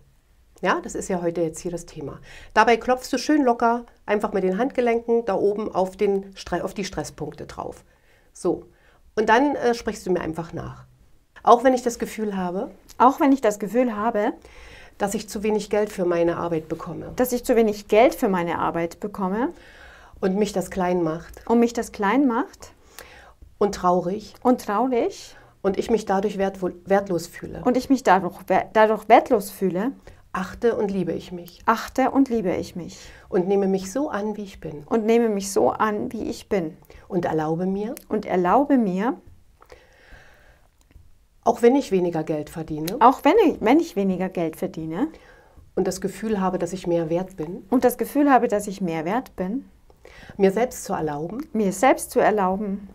Ja, das ist ja heute jetzt hier das Thema. Dabei klopfst du schön locker einfach mit den Handgelenken da oben auf, den, auf die Stresspunkte drauf. So. Und dann äh, sprichst du mir einfach nach. Auch wenn ich das Gefühl habe, Auch wenn ich das Gefühl habe, dass ich zu wenig Geld für meine Arbeit bekomme. Dass ich zu wenig Geld für meine Arbeit bekomme. Und mich das klein macht. Und mich das klein macht. Und traurig. Und traurig. Und ich mich dadurch wertwo- wertlos fühle, und ich mich dadurch, dadurch wertlos fühle, achte und liebe ich mich. Achte und liebe ich mich. Und nehme mich so an, wie ich bin. Und nehme mich so an, wie ich bin. Und erlaube mir, und erlaube mir, auch wenn ich weniger Geld verdiene. Auch wenn ich, wenn ich weniger Geld verdiene. Und das Gefühl habe, dass ich mehr wert bin, und das Gefühl habe, dass ich mehr wert bin, mir selbst zu erlauben, mir selbst zu erlauben,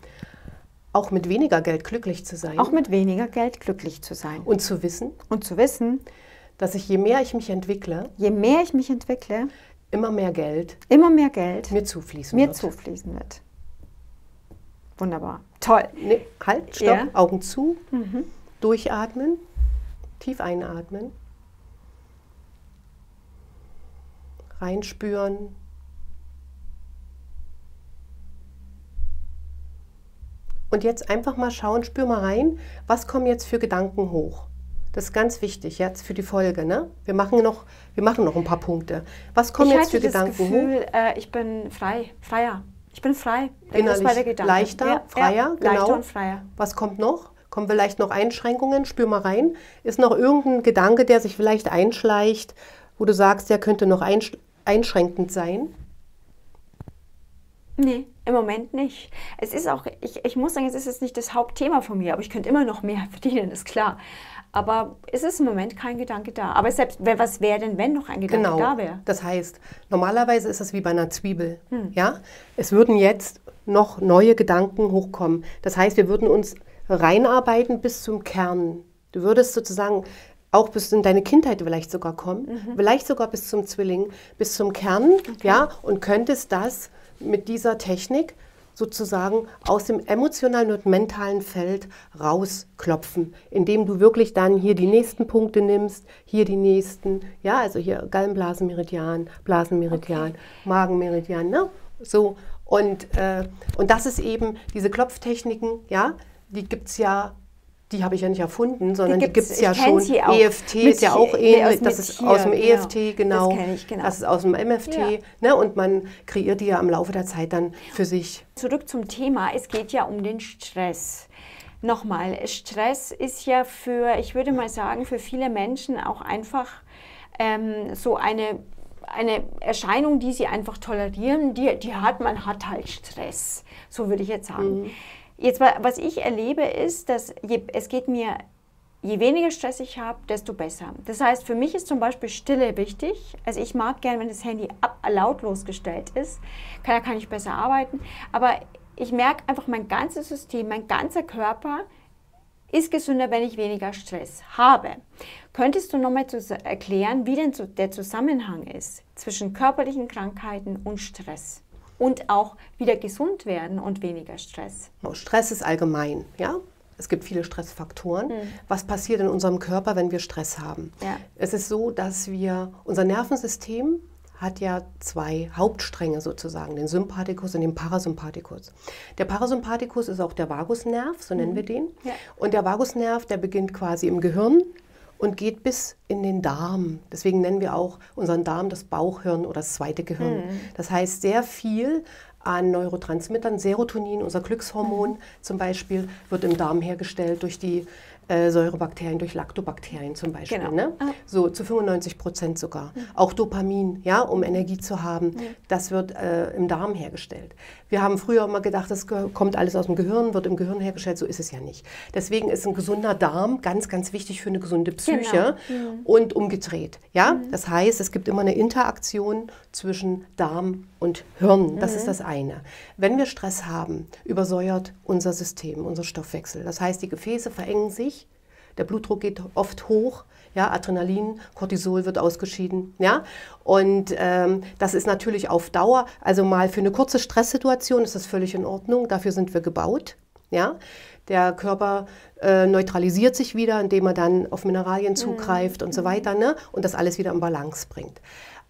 auch mit weniger Geld glücklich zu sein. Auch mit weniger Geld glücklich zu sein. Und zu wissen, und zu wissen, dass ich je mehr ich mich entwickle, je mehr ich mich entwickle, immer mehr Geld immer mehr Geld mir zufließen mir wird. zufließen wird. Wunderbar. Toll. Nee, halt, stopp, Ja. Augen zu, durchatmen, tief einatmen, reinspüren. Und jetzt einfach mal schauen, spür mal rein, was kommen jetzt für Gedanken hoch. Das ist ganz wichtig jetzt für die Folge. Ne? Wir, machen noch, wir machen noch ein paar Punkte. Was kommen ich jetzt für Gedanken hoch? Gefühl, äh, ich bin frei, freier. Ich bin frei. Innerlich leichter, freier, ja, genau. Leichter und freier. Was kommt noch? Kommen vielleicht noch Einschränkungen? Spür mal rein. Ist noch irgendein Gedanke, der sich vielleicht einschleicht, wo du sagst, der könnte noch einsch einschränkend sein? Nee, im Moment nicht. Es ist auch, ich, ich muss sagen, es ist jetzt nicht das Hauptthema von mir, aber ich könnte immer noch mehr verdienen, ist klar. Aber es ist im Moment kein Gedanke da. Aber selbst, was wäre denn, wenn noch ein Gedanke Genau. da wäre? Das heißt, normalerweise ist es wie bei einer Zwiebel. Hm. Ja? Es würden jetzt noch neue Gedanken hochkommen. Das heißt, wir würden uns reinarbeiten bis zum Kern. Du würdest sozusagen auch bis in deine Kindheit vielleicht sogar kommen, Mhm. vielleicht sogar bis zum Zwilling, bis zum Kern, ja, und könntest das mit dieser Technik sozusagen aus dem emotionalen und mentalen Feld rausklopfen, indem du wirklich dann hier die nächsten Punkte nimmst, hier die nächsten, ja, also hier Gallenblasenmeridian, Blasenmeridian, Magenmeridian, ne? So. Und, äh, und das ist eben diese Klopftechniken, ja, die gibt es ja, die habe ich ja nicht erfunden, sondern die, gibt es ja schon. sie auch. EFT ist ja auch ähnlich, das ist aus dem genau. EFT, genau. Das kenn ich, genau. Das ist aus dem MFT, Ja. ne? Und man kreiert die ja im Laufe der Zeit dann für sich. Zurück zum Thema. Es geht ja um den Stress. Nochmal, Stress ist ja für, ich würde mal sagen, für viele Menschen auch einfach ähm, so eine, eine Erscheinung, die sie einfach tolerieren. Die, die hat, man hat halt Stress. So würde ich jetzt sagen. Jetzt, wa- was ich erlebe, ist, dass je, es geht mir, je weniger Stress ich habe, desto besser. Das heißt, für mich ist zum Beispiel Stille wichtig. Also ich mag gerne, wenn das Handy ab, lautlos gestellt ist. Da kann ich besser arbeiten. Aber ich merke einfach, mein ganzes System, mein ganzer Körper ist gesünder, wenn ich weniger Stress habe. Könntest du nochmal erklären, wie denn der Zusammenhang ist zwischen körperlichen Krankheiten und Stress? Und auch wieder gesund werden und weniger Stress. Stress ist allgemein, ja. Es gibt viele Stressfaktoren. Mhm. Was passiert in unserem Körper, wenn wir Stress haben? Ja. Es ist so, dass wir unser Nervensystem hat ja zwei Hauptstränge sozusagen, den Sympathikus und den Parasympathikus. Der Parasympathikus ist auch der Vagusnerv, so nennen mhm. wir den. Ja. Und der Vagusnerv, der beginnt quasi im Gehirn und geht bis in den Darm. Deswegen nennen wir auch unseren Darm das Bauchhirn oder das zweite Gehirn. Mhm. Das heißt, sehr viel an Neurotransmittern, Serotonin, unser Glückshormon mhm. zum Beispiel, wird im Darm hergestellt durch die äh, Säurebakterien, durch Lactobakterien zum Beispiel. Genau. Ne? Ah. So zu 95 Prozent sogar. Mhm. Auch Dopamin, ja, um Energie zu haben, mhm. das wird äh, im Darm hergestellt. Wir haben früher immer gedacht, das kommt alles aus dem Gehirn, wird im Gehirn hergestellt. So ist es ja nicht. Deswegen ist ein gesunder Darm ganz, ganz wichtig für eine gesunde Psyche genau. mhm. und umgedreht. Ja, mhm. das heißt, es gibt immer eine Interaktion zwischen Darm und Hirn. Das ist mhm. das eine. Wenn wir Stress haben, übersäuert unser System, unser Stoffwechsel. Das heißt, die Gefäße verengen sich, der Blutdruck geht oft hoch, ja, Adrenalin, Cortisol wird ausgeschieden. Ja? Und ähm, das ist natürlich auf Dauer, also mal für eine kurze Stresssituation ist das völlig in Ordnung. Dafür sind wir gebaut. Ja? Der Körper äh, neutralisiert sich wieder, indem er dann auf Mineralien mhm. zugreift mhm. und so weiter ne? und das alles wieder in Balance bringt.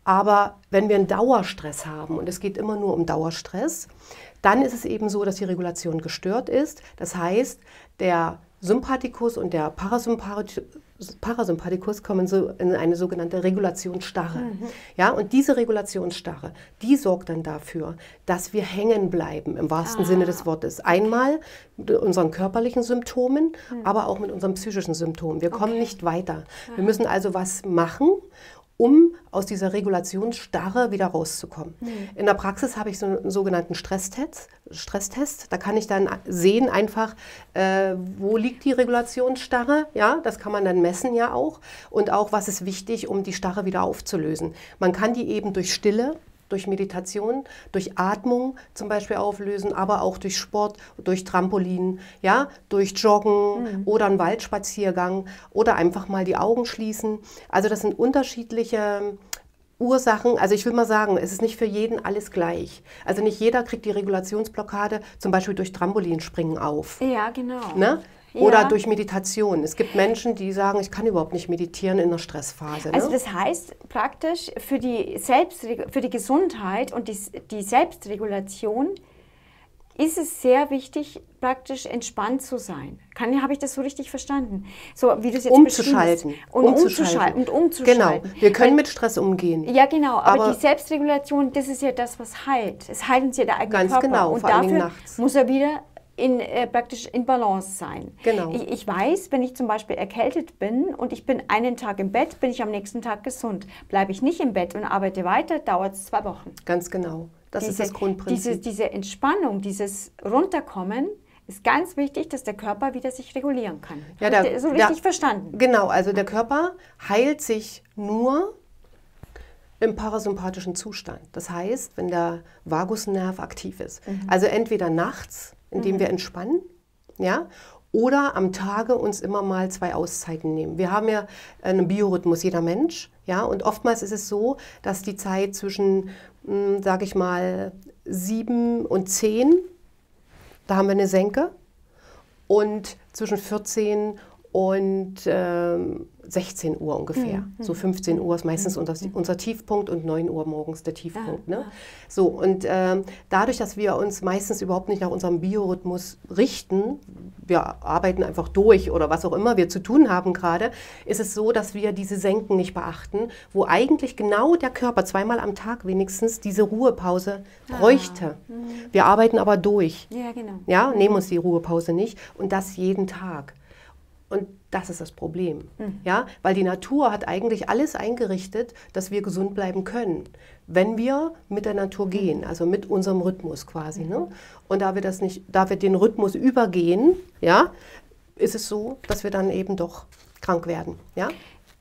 Aber wenn wir einen Dauerstress haben, und es geht immer nur um Dauerstress, dann ist es eben so, dass die Regulation gestört ist. Das heißt, der Sympathikus und der Parasympathikus Parasympathikus kommen so in eine sogenannte Regulationsstarre. Mhm. Ja, und diese Regulationsstarre, die sorgt dann dafür, dass wir hängen bleiben im wahrsten ah. Sinne des Wortes. Einmal mit unseren körperlichen Symptomen, mhm. aber auch mit unseren psychischen Symptomen. Wir kommen okay. nicht weiter. Wir müssen also was machen um aus dieser Regulationsstarre wieder rauszukommen. Mhm. In der Praxis habe ich so einen sogenannten Stresstest. Stresstest. Da kann ich dann sehen einfach, äh, wo liegt die Regulationsstarre. Ja, das kann man dann messen ja auch. Und auch, was ist wichtig, um die Starre wieder aufzulösen. Man kann die eben durch Stille durch Meditation, durch Atmung zum Beispiel auflösen, aber auch durch Sport, durch Trampolin, ja, durch Joggen mhm. oder einen Waldspaziergang oder einfach mal die Augen schließen. Also das sind unterschiedliche Ursachen, also ich will mal sagen, es ist nicht für jeden alles gleich. Also nicht jeder kriegt die Regulationsblockade zum Beispiel durch Trampolinspringen auf. Ja, genau. Ne? Oder ja. durch Meditation. Es gibt Menschen, die sagen, ich kann überhaupt nicht meditieren in einer Stressphase. Ne? Also das heißt praktisch für die, Selbst, für die Gesundheit und die, die Selbstregulation ist es sehr wichtig, praktisch entspannt zu sein. Habe ich das so richtig verstanden? So wie du es jetzt umzuschalten. Und umzuschalten. Und umzuschalten. Genau. Wir können Weil, mit Stress umgehen. Ja, genau. Aber, aber, die Selbstregulation, das ist ja das, was heilt. Es heilt uns ja der eigene ganz Körper. Genau, und dafür muss er wieder in, äh, praktisch in Balance sein. Genau. Ich, ich, weiß, wenn ich zum Beispiel erkältet bin und ich bin einen Tag im Bett, bin ich am nächsten Tag gesund. Bleibe ich nicht im Bett und arbeite weiter, dauert es zwei Wochen. Ganz genau. Das diese, ist das Grundprinzip. Diese, diese Entspannung, dieses Runterkommen, ist ganz wichtig, dass der Körper wieder sich regulieren kann. Ja, der, so richtig der, verstanden. Genau, also der Körper heilt sich nur im parasympathischen Zustand. Das heißt, wenn der Vagusnerv aktiv ist. Mhm. Also entweder nachts indem mhm. wir entspannen, ja, oder am Tage uns immer mal zwei Auszeiten nehmen. Wir haben ja einen Biorhythmus, jeder Mensch, ja, und oftmals ist es so, dass die Zeit zwischen, hm, sage ich mal, sieben und zehn, da haben wir eine Senke, und zwischen 14 und äh, 16 Uhr ungefähr. Mhm. So 15 Uhr ist meistens unser, unser Tiefpunkt und 9 Uhr morgens der Tiefpunkt. Ne? So, und äh, dadurch, dass wir uns meistens überhaupt nicht nach unserem Biorhythmus richten, wir arbeiten einfach durch oder was auch immer wir zu tun haben gerade, ist es so, dass wir diese Senken nicht beachten, wo eigentlich genau der Körper zweimal am Tag wenigstens diese Ruhepause ah. bräuchte. Ah. Mhm. Wir arbeiten aber durch. Ja, genau. Ja, nehmen uns die Ruhepause nicht und das jeden Tag. Und das ist das Problem. Mhm. Ja? Weil die Natur hat eigentlich alles eingerichtet, dass wir gesund bleiben können, wenn wir mit der Natur gehen, also mit unserem Rhythmus quasi. Mhm. Ne? Und da wir, das nicht, da wir den Rhythmus übergehen, ja, ist es so, dass wir dann eben doch krank werden. Ja?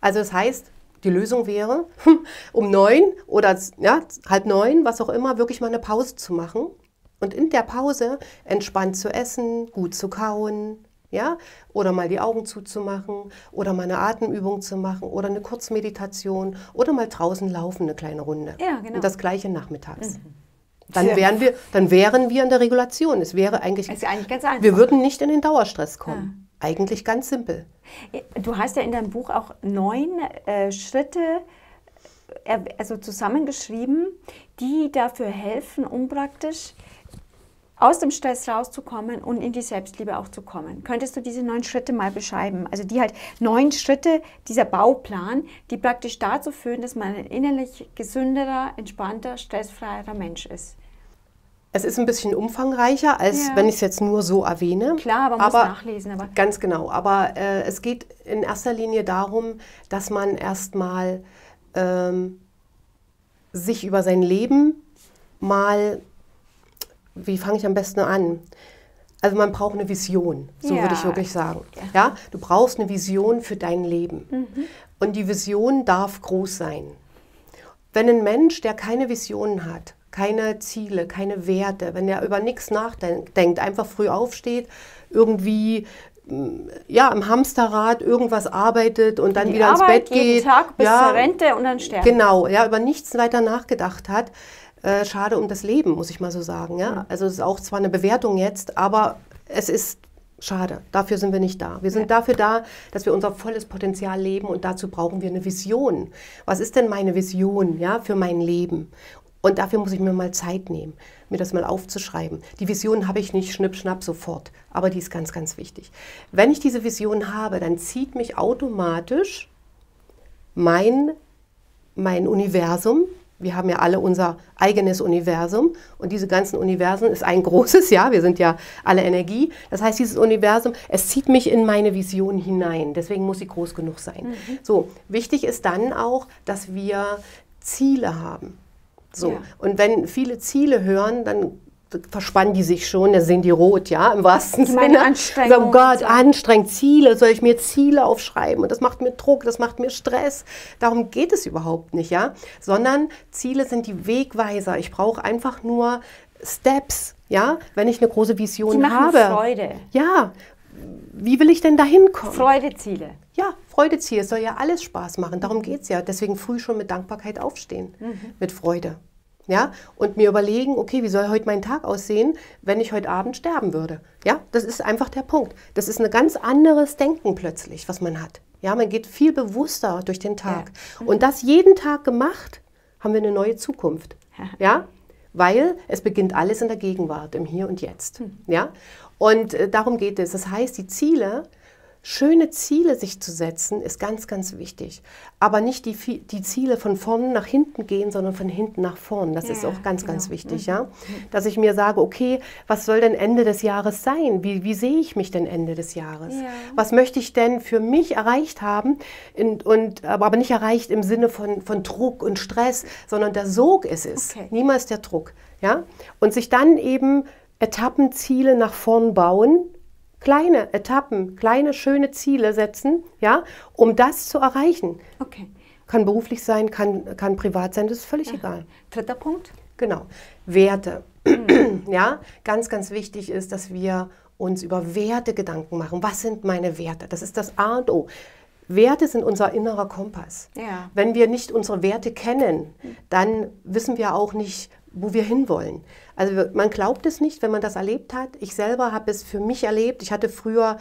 Also das heißt, die Lösung wäre, um neun oder ja, halb neun, was auch immer, wirklich mal eine Pause zu machen und in der Pause entspannt zu essen, gut zu kauen, ja? Oder mal die Augen zuzumachen oder mal eine Atemübung zu machen oder eine Kurzmeditation oder mal draußen laufen, eine kleine Runde. Ja, genau. Und das gleiche nachmittags. Mhm. Dann, Ja. wären wir, dann wären wir in der Regulation. Es wäre eigentlich, Das ist eigentlich ganz einfach. wir würden nicht in den Dauerstress kommen. Eigentlich ganz simpel. Du hast ja in deinem Buch auch neun äh, Schritte äh, also zusammengeschrieben, die dafür helfen, um praktisch aus dem Stress rauszukommen und in die Selbstliebe auch zu kommen. Könntest du diese neun Schritte mal beschreiben? Also die halt neun Schritte, dieser Bauplan, die praktisch dazu führen, dass man ein innerlich gesünderer, entspannter, stressfreierer Mensch ist. Es ist ein bisschen umfangreicher, als Ja. wenn ich es jetzt nur so erwähne. Klar, man muss nachlesen, aber Ganz genau. Aber äh, es geht in erster Linie darum, dass man erstmal ähm, sich über sein Leben mal, wie fange ich am besten an? Also man braucht eine Vision, so Ja. würde ich wirklich sagen. Ja, du brauchst eine Vision für dein Leben. Und die Vision darf groß sein. Wenn ein Mensch, der keine Visionen hat, keine Ziele, keine Werte, wenn er über nichts nachdenkt, einfach früh aufsteht, irgendwie mm, ja, im Hamsterrad irgendwas arbeitet und dann die wieder Arbeit ins Bett jeden geht. Tag bis ja, zur Rente und dann sterben. Genau, ja, über nichts weiter nachgedacht hat. Äh, schade um das Leben, muss ich mal so sagen. Ja? Also es ist auch zwar eine Bewertung jetzt, aber es ist schade. Dafür sind wir nicht da. Wir sind dafür da, dass wir unser volles Potenzial leben und dazu brauchen wir eine Vision. Was ist denn meine Vision ja, für mein Leben? Und dafür muss ich mir mal Zeit nehmen, mir das mal aufzuschreiben. Die Vision habe ich nicht schnipp, schnapp sofort, aber die ist ganz, ganz wichtig. Wenn ich diese Vision habe, dann zieht mich automatisch mein mein Universum. Wir haben ja alle unser eigenes Universum und diese ganzen Universen ist ein großes, ja, wir sind ja alle Energie. Das heißt, dieses Universum, es zieht mich in meine Vision hinein. Deswegen muss sie groß genug sein. So, wichtig ist dann auch, dass wir Ziele haben. So, Ja. und wenn viele Ziele hören, dann verspannen die sich schon, da sehen die rot, ja, im wahrsten Ich meine Sinne. Anstrengung Sagen, oh Gott, so. anstrengend, Ziele, soll ich mir Ziele aufschreiben? Und das macht mir Druck, das macht mir Stress. Darum geht es überhaupt nicht, ja. Sondern Ziele sind die Wegweiser. Ich brauche einfach nur Steps, ja, wenn ich eine große Vision Die habe. Freude. Ja, wie will ich denn dahin kommen? Freudeziele. Ja, Freudeziel, es soll ja alles Spaß machen. Darum geht es ja. Deswegen früh schon mit Dankbarkeit aufstehen, mit Freude. Ja, und mir überlegen, okay, wie soll heute mein Tag aussehen, wenn ich heute Abend sterben würde? Ja, das ist einfach der Punkt. Das ist ein ganz anderes Denken plötzlich, was man hat. Ja, man geht viel bewusster durch den Tag. Und das jeden Tag gemacht, haben wir eine neue Zukunft. Ja, weil es beginnt alles in der Gegenwart, im Hier und Jetzt. Ja, und äh, darum geht es. Das heißt, die Ziele, schöne Ziele sich zu setzen, ist ganz, ganz wichtig. Aber nicht die, die Ziele von vorn nach hinten gehen, sondern von hinten nach vorn. Das ist Ja, auch ganz, ganz genau. wichtig. Ja? Dass ich mir sage, okay, was soll denn Ende des Jahres sein? Wie, wie sehe ich mich denn Ende des Jahres? Ja. Was möchte ich denn für mich erreicht haben? In, und, aber aber nicht erreicht im Sinne von, von Druck und Stress, sondern der Sog ist es. Okay. Niemals der Druck. Ja? Und sich dann eben Etappenziele nach vorn bauen, kleine Etappen, kleine schöne Ziele setzen, ja, um das zu erreichen. Okay. Kann beruflich sein, kann, kann privat sein, das ist völlig egal. Dritter Punkt. Genau. Werte. ja, ganz, ganz wichtig ist, dass wir uns über Werte Gedanken machen. Was sind meine Werte? Das ist das A und O. Werte sind unser innerer Kompass. Ja. Wenn wir nicht unsere Werte kennen, dann wissen wir auch nicht, wo wir hinwollen. Also man glaubt es nicht, wenn man das erlebt hat. Ich selber habe es für mich erlebt. Ich hatte früher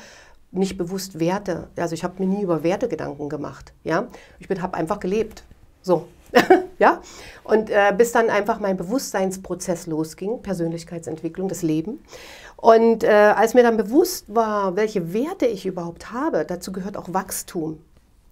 nicht bewusst Werte. Also ich habe mir nie über Werte Gedanken gemacht. Ja? Ich habe einfach gelebt. So. ja? Und äh, bis dann einfach mein Bewusstseinsprozess losging, Persönlichkeitsentwicklung, das Leben. Und äh, als mir dann bewusst war, welche Werte ich überhaupt habe, dazu gehört auch Wachstum,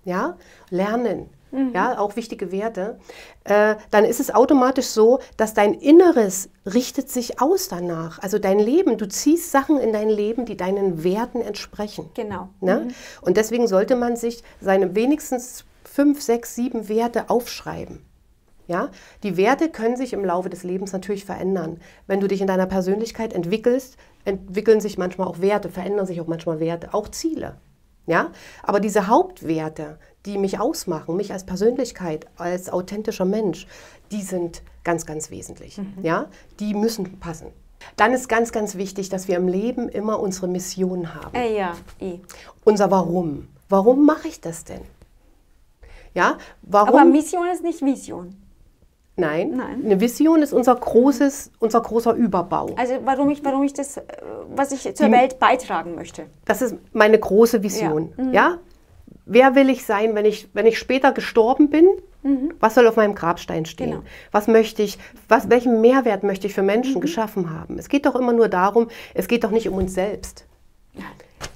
ja, Lernen, ja, auch wichtige Werte, äh, dann ist es automatisch so, dass dein Inneres richtet sich aus danach. Also dein Leben, du ziehst Sachen in dein Leben, die deinen Werten entsprechen. Genau. Ne? Und deswegen sollte man sich seine wenigstens fünf, sechs, sieben Werte aufschreiben. Ja? Die Werte können sich im Laufe des Lebens natürlich verändern. Wenn du dich in deiner Persönlichkeit entwickelst, entwickeln sich manchmal auch Werte, verändern sich auch manchmal Werte, auch Ziele. Ja? Aber diese Hauptwerte, die mich ausmachen, mich als Persönlichkeit, als authentischer Mensch, die sind ganz, ganz wesentlich. Ja? Die müssen passen. Dann ist ganz, ganz wichtig, dass wir im Leben immer unsere Mission haben Äh, ja, eh. unser Warum. Warum mache ich das denn? Ja, warum? Aber Mission ist nicht Vision. Nein. Nein. Eine Vision ist unser großes, unser großer Überbau. Also warum ich, warum ich das, äh, was ich zur Die, Welt beitragen möchte. Das ist meine große Vision. Ja. Mhm. ja? Wer will ich sein, wenn ich, wenn ich später gestorben bin? Mhm. Was soll auf meinem Grabstein stehen? Genau. Was möchte ich, was, welchen Mehrwert möchte ich für Menschen mhm. geschaffen haben? Es geht doch immer nur darum, es geht doch nicht um uns selbst.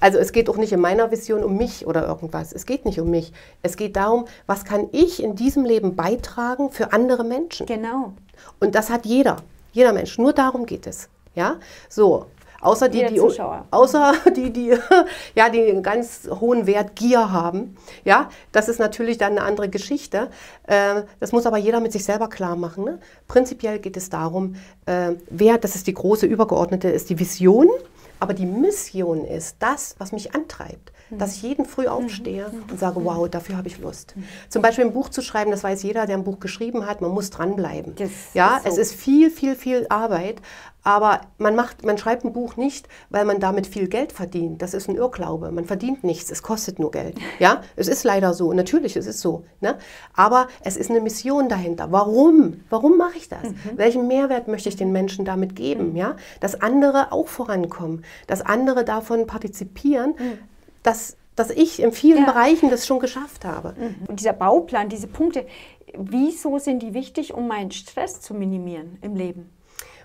Also es geht auch nicht in meiner Vision um mich oder irgendwas. Es geht nicht um mich. Es geht darum, was kann ich in diesem Leben beitragen für andere Menschen. Genau. Und das hat jeder, jeder Mensch. Nur darum geht es. Ja, so. Außer die, die, außer die, die, ja, die einen ganz hohen Wert Gier haben. Ja, das ist natürlich dann eine andere Geschichte. Äh, das muss aber jeder mit sich selber klar machen. Ne? Prinzipiell geht es darum, äh, wer, das ist die große übergeordnete, ist die Vision. Aber die Mission ist das, was mich antreibt. Dass ich jeden früh aufstehe mhm. und sage, wow, dafür habe ich Lust. Zum Beispiel ein Buch zu schreiben, das weiß jeder, der ein Buch geschrieben hat, man muss dranbleiben. Das ja, ist so. es ist viel, viel, viel Arbeit, aber man, macht, man schreibt ein Buch nicht, weil man damit viel Geld verdient. Das ist ein Irrglaube. Man verdient nichts, es kostet nur Geld. Ja, es ist leider so. Natürlich, es ist so. Ne? Aber es ist eine Mission dahinter. Warum? Warum mache ich das? Mhm. Welchen Mehrwert möchte ich den Menschen damit geben? Mhm. Ja? Dass andere auch vorankommen, dass andere davon partizipieren, mhm. Dass, dass ich in vielen ja. Bereichen das schon geschafft habe. Mhm. Und dieser Bauplan, diese Punkte, wieso sind die wichtig, um meinen Stress zu minimieren im Leben?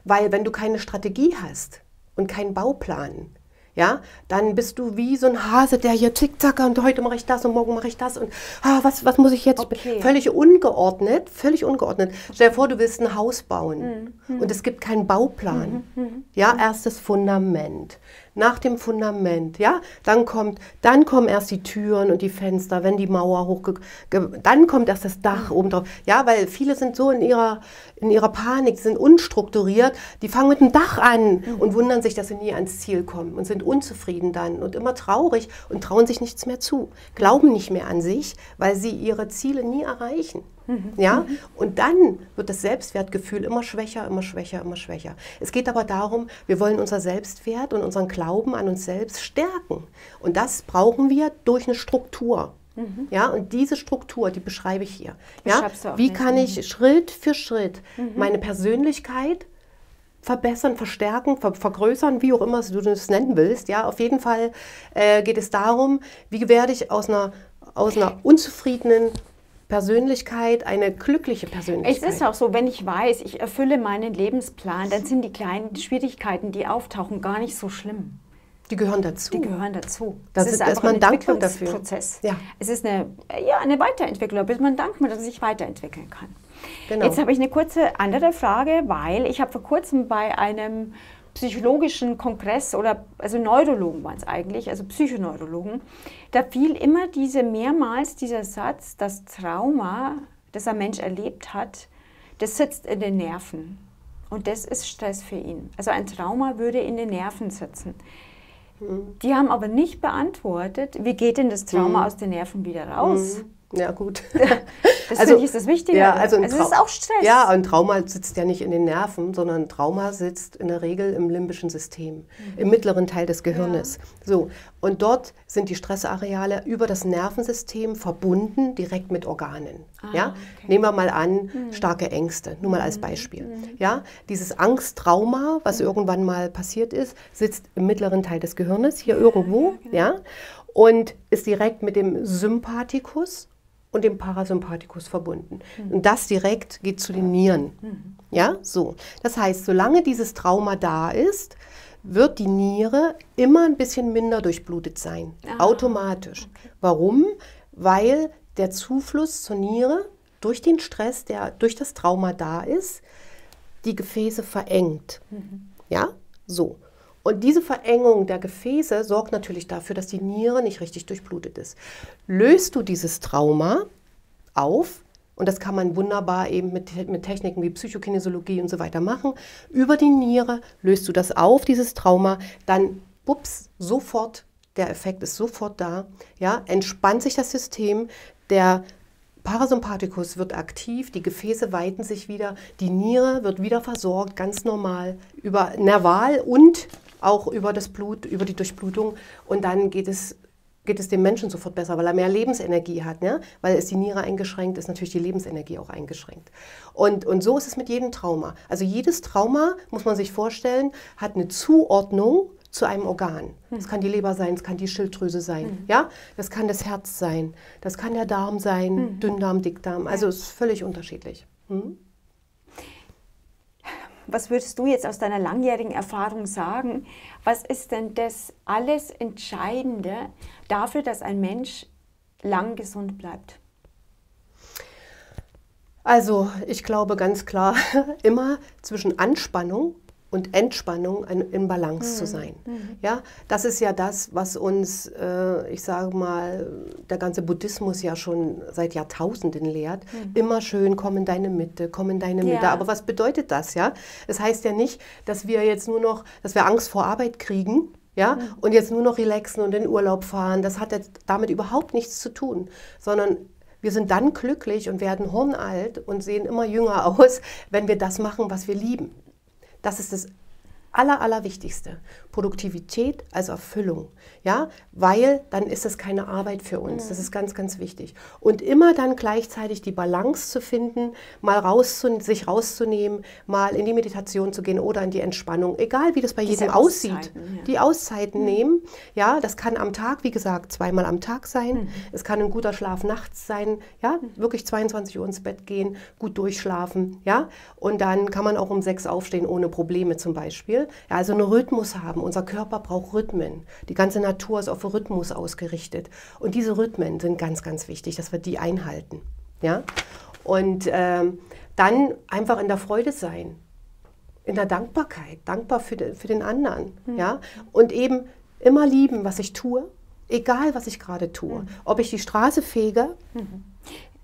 Weil wenn du keine Strategie hast und keinen Bauplan, ja, dann bist du wie so ein Hase, der hier tick-zack und heute mache ich das und morgen mache ich das und ah, was, was muss ich jetzt? Okay. Völlig ungeordnet, völlig ungeordnet. Stell dir vor, du willst ein Haus bauen mhm. und es gibt keinen Bauplan. Mhm. mhm. Ja, erstes Fundament nach dem Fundament, ja, dann kommt, dann kommen erst die Türen und die Fenster, wenn die Mauer hochge, dann kommt erst das Dach mhm. oben drauf, ja, weil viele sind so in ihrer, in ihrer Panik, sind unstrukturiert, die fangen mit dem Dach an mhm. und wundern sich, dass sie nie ans Ziel kommen und sind unzufrieden dann und immer traurig und trauen sich nichts mehr zu, glauben nicht mehr an sich, weil sie ihre Ziele nie erreichen. Mhm. Ja? Mhm. Und dann wird das Selbstwertgefühl immer schwächer, immer schwächer, immer schwächer. Es geht aber darum, wir wollen unser Selbstwert und unseren Glauben an uns selbst stärken. Und das brauchen wir durch eine Struktur. Mhm. Ja, und diese Struktur, die beschreibe ich hier. Ja? Wie kann ich mhm. Schritt für Schritt mhm. meine Persönlichkeit verbessern, verstärken, ver vergrößern, wie auch immer du das nennen willst. Ja, auf jeden Fall äh, geht es darum, wie werde ich aus einer, aus einer unzufriedenen Persönlichkeit eine glückliche Persönlichkeit. Es ist auch so, wenn ich weiß, ich erfülle meinen Lebensplan, dann sind die kleinen Schwierigkeiten, die auftauchen, gar nicht so schlimm. Die gehören dazu. Die gehören dazu. Das, das ist, ist einfach man ein dankbar dafür. Prozess. Ja. Es ist eine, ja, eine Weiterentwicklung, bis man dankbar, dass man sich weiterentwickeln kann. Genau. Jetzt habe ich eine kurze andere Frage, weil ich habe vor kurzem bei einem psychologischen Kongress oder also Neurologen waren es eigentlich, also Psychoneurologen, da fiel immer diese mehrmals dieser Satz, das Trauma, das ein Mensch erlebt hat, das sitzt in den Nerven. Und das ist Stress für ihn. Also ein Trauma würde in den Nerven sitzen. Mhm. Die haben aber nicht beantwortet, wie geht denn das Trauma mhm. aus den Nerven wieder raus? Mhm. Ja, gut. Das also, finde ich ist das Wichtige. Ja, also, also es ist auch Stress. Ja, ein Trauma sitzt ja nicht in den Nerven, sondern ein Trauma sitzt in der Regel im limbischen System, mhm. im mittleren Teil des Gehirnes. Ja. So, und dort sind die Stressareale über das Nervensystem verbunden, direkt mit Organen. Ah, ja? Okay. Nehmen wir mal an, mhm. starke Ängste, nur mal als mhm. Beispiel. Mhm. Ja? Dieses Angsttrauma, was mhm. irgendwann mal passiert ist, sitzt im mittleren Teil des Gehirnes, hier irgendwo. Genau. Ja? Und ist direkt mit dem Sympathikus und dem Parasympathikus verbunden. Mhm. Und das direkt geht zu den Nieren. Mhm. Ja, so. Das heißt, solange dieses Trauma da ist, wird die Niere immer ein bisschen minder durchblutet sein. Ah, automatisch. Okay. Warum? Weil der Zufluss zur Niere durch den Stress, der durch das Trauma da ist, die Gefäße verengt. Mhm. Ja, so. Und diese Verengung der Gefäße sorgt natürlich dafür, dass die Niere nicht richtig durchblutet ist. Löst du dieses Trauma auf, und das kann man wunderbar eben mit, mit Techniken wie Psychokinesiologie und so weiter machen, über die Niere löst du das auf, dieses Trauma, dann bups, sofort, der Effekt ist sofort da, ja, entspannt sich das System, der Parasympathikus wird aktiv, die Gefäße weiten sich wieder, die Niere wird wieder versorgt, ganz normal, über Nerval und auch über das Blut, über die Durchblutung und dann geht es geht es dem Menschen sofort besser, weil er mehr Lebensenergie hat. Ne? Weil ist die Niere eingeschränkt, ist natürlich die Lebensenergie auch eingeschränkt. Und, und so ist es mit jedem Trauma. Also jedes Trauma, muss man sich vorstellen, hat eine Zuordnung zu einem Organ. Das kann die Leber sein, das kann die Schilddrüse sein, mhm. ja, das kann das Herz sein, das kann der Darm sein, mhm. Dünndarm, Dickdarm. Also es ist völlig unterschiedlich. Mhm. Was würdest du jetzt aus deiner langjährigen Erfahrung sagen? Was ist denn das alles Entscheidende dafür, dass ein Mensch lang gesund bleibt? Also ich glaube ganz klar, immer zwischen Anspannung und Entspannung in Balance mhm. zu sein. Mhm. Ja, das ist ja das, was uns, äh, ich sage mal, der ganze Buddhismus ja schon seit Jahrtausenden lehrt. Mhm. Immer schön, komm in deine Mitte, komm in deine Mitte. Ja. Aber was bedeutet das? Ja, es das heißt ja nicht, dass wir jetzt nur noch, dass wir Angst vor Arbeit kriegen. Ja, mhm. und jetzt nur noch relaxen und in Urlaub fahren. Das hat jetzt damit überhaupt nichts zu tun, sondern wir sind dann glücklich und werden hornalt und sehen immer jünger aus, wenn wir das machen, was wir lieben. Das ist das Aller, Allerwichtigste. Produktivität als Erfüllung. Ja, weil dann ist es keine Arbeit für uns. Das mhm. ist ganz, ganz wichtig. Und immer dann gleichzeitig die Balance zu finden, mal rauszu sich rauszunehmen, mal in die Meditation zu gehen oder in die Entspannung, egal wie das bei Diese jedem aussieht. Ja. Die Auszeiten mhm. nehmen. Ja, das kann am Tag, wie gesagt, zweimal am Tag sein. Mhm. Es kann ein guter Schlaf nachts sein. Ja, mhm. wirklich 22 Uhr ins Bett gehen, gut durchschlafen. Ja, und dann kann man auch um sechs aufstehen ohne Probleme zum Beispiel. Ja, also einen Rhythmus haben. Unser Körper braucht Rhythmen. Die ganze Natur ist auf Rhythmus ausgerichtet. Und diese Rhythmen sind ganz, ganz wichtig, dass wir die einhalten. Ja? Und ähm, dann einfach in der Freude sein, in der Dankbarkeit, dankbar für, de, für den anderen. Mhm. Ja? Und eben immer lieben, was ich tue, egal was ich gerade tue. Mhm. Ob ich die Straße fege, mhm.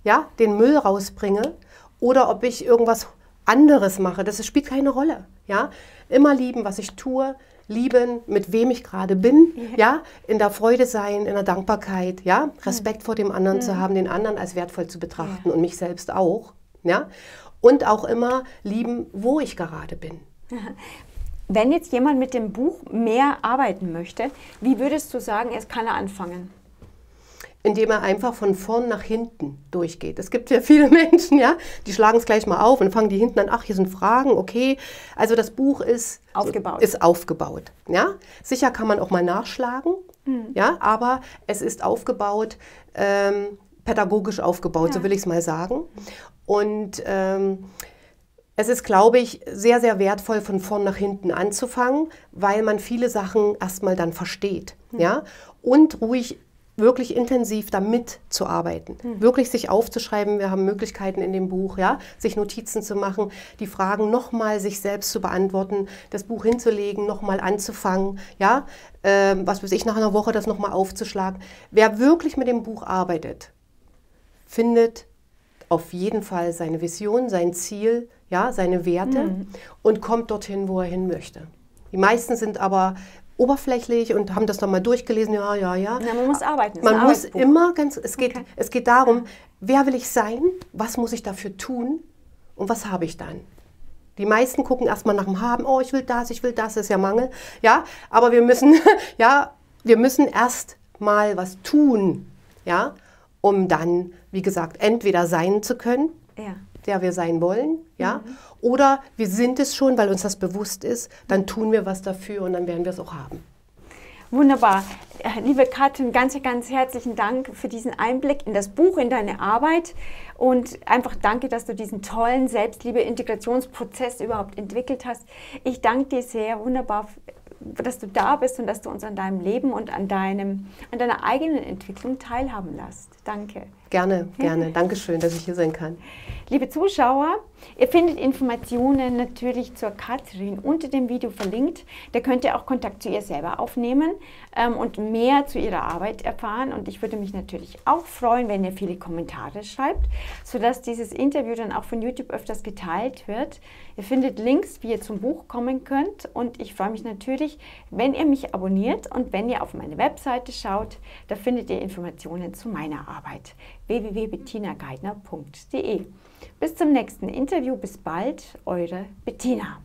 ja, den Müll rausbringe oder ob ich irgendwas anderes mache, das spielt keine Rolle. Ja? Immer lieben, was ich tue, lieben, mit wem ich gerade bin, ja. ja. in der Freude sein, in der Dankbarkeit, ja, Respekt ja. vor dem anderen ja. zu haben, den anderen als wertvoll zu betrachten und mich selbst auch, ja, und auch immer lieben, wo ich gerade bin. Wenn jetzt jemand mit dem Buch mehr arbeiten möchte, wie würdest du sagen, es kann er anfangen? Indem er einfach von vorn nach hinten durchgeht. Es gibt ja viele Menschen, ja, die schlagen es gleich mal auf und fangen die hinten an, ach, hier sind Fragen, okay. Also das Buch ist aufgebaut. Ist aufgebaut ja. Sicher kann man auch mal nachschlagen, mhm. ja, aber es ist aufgebaut, ähm, pädagogisch aufgebaut, ja. so will ich es mal sagen. Und ähm, es ist, glaube ich, sehr, sehr wertvoll, von vorn nach hinten anzufangen, weil man viele Sachen erstmal dann versteht. Mhm. Ja? Und ruhig wirklich intensiv damit zu arbeiten, mhm. wirklich sich aufzuschreiben. Wir haben Möglichkeiten in dem Buch, ja, sich Notizen zu machen, die Fragen nochmal sich selbst zu beantworten, das Buch hinzulegen, nochmal anzufangen, ja, äh, was weiß ich, nach einer Woche das nochmal aufzuschlagen. Wer wirklich mit dem Buch arbeitet, findet auf jeden Fall seine Vision, sein Ziel, ja, seine Werte mhm. und kommt dorthin, wo er hin möchte. Die meisten sind aber oberflächlich und haben das dann mal durchgelesen, ja, ja, ja. Na, man muss arbeiten. Man muss immer ganz, es geht, okay. es geht darum, wer will ich sein, was muss ich dafür tun und was habe ich dann. Die meisten gucken erstmal nach dem Haben, oh, ich will das, ich will das, das ist ja Mangel. Ja, aber wir müssen, ja, wir müssen erst mal was tun, ja, um dann, wie gesagt, entweder sein zu können, ja. der wir sein wollen, ja, mhm. Oder wir sind es schon, weil uns das bewusst ist, dann tun wir was dafür und dann werden wir es auch haben. Wunderbar. Liebe Katrin, ganz, ganz herzlichen Dank für diesen Einblick in das Buch, in deine Arbeit und einfach danke, dass du diesen tollen Selbstliebe-Integrationsprozess überhaupt entwickelt hast. Ich danke dir sehr, wunderbar dass du da bist und dass du uns an deinem Leben und an, deinem, an deiner eigenen Entwicklung teilhaben lässt. Danke. Gerne, gerne. Dankeschön, dass ich hier sein kann. Liebe Zuschauer, ihr findet Informationen natürlich zur Katrin unter dem Video verlinkt. Da könnt ihr auch Kontakt zu ihr selber aufnehmen ähm, und mehr zu ihrer Arbeit erfahren. Und ich würde mich natürlich auch freuen, wenn ihr viele Kommentare schreibt, sodass dieses Interview dann auch von YouTube öfters geteilt wird. Ihr findet Links, wie ihr zum Buch kommen könnt. Und ich freue mich natürlich, wenn ihr mich abonniert und wenn ihr auf meine Webseite schaut. Da findet ihr Informationen zu meiner Arbeit www.bettinageithner.de. Bis zum nächsten Interview. Bis bald, eure Bettina.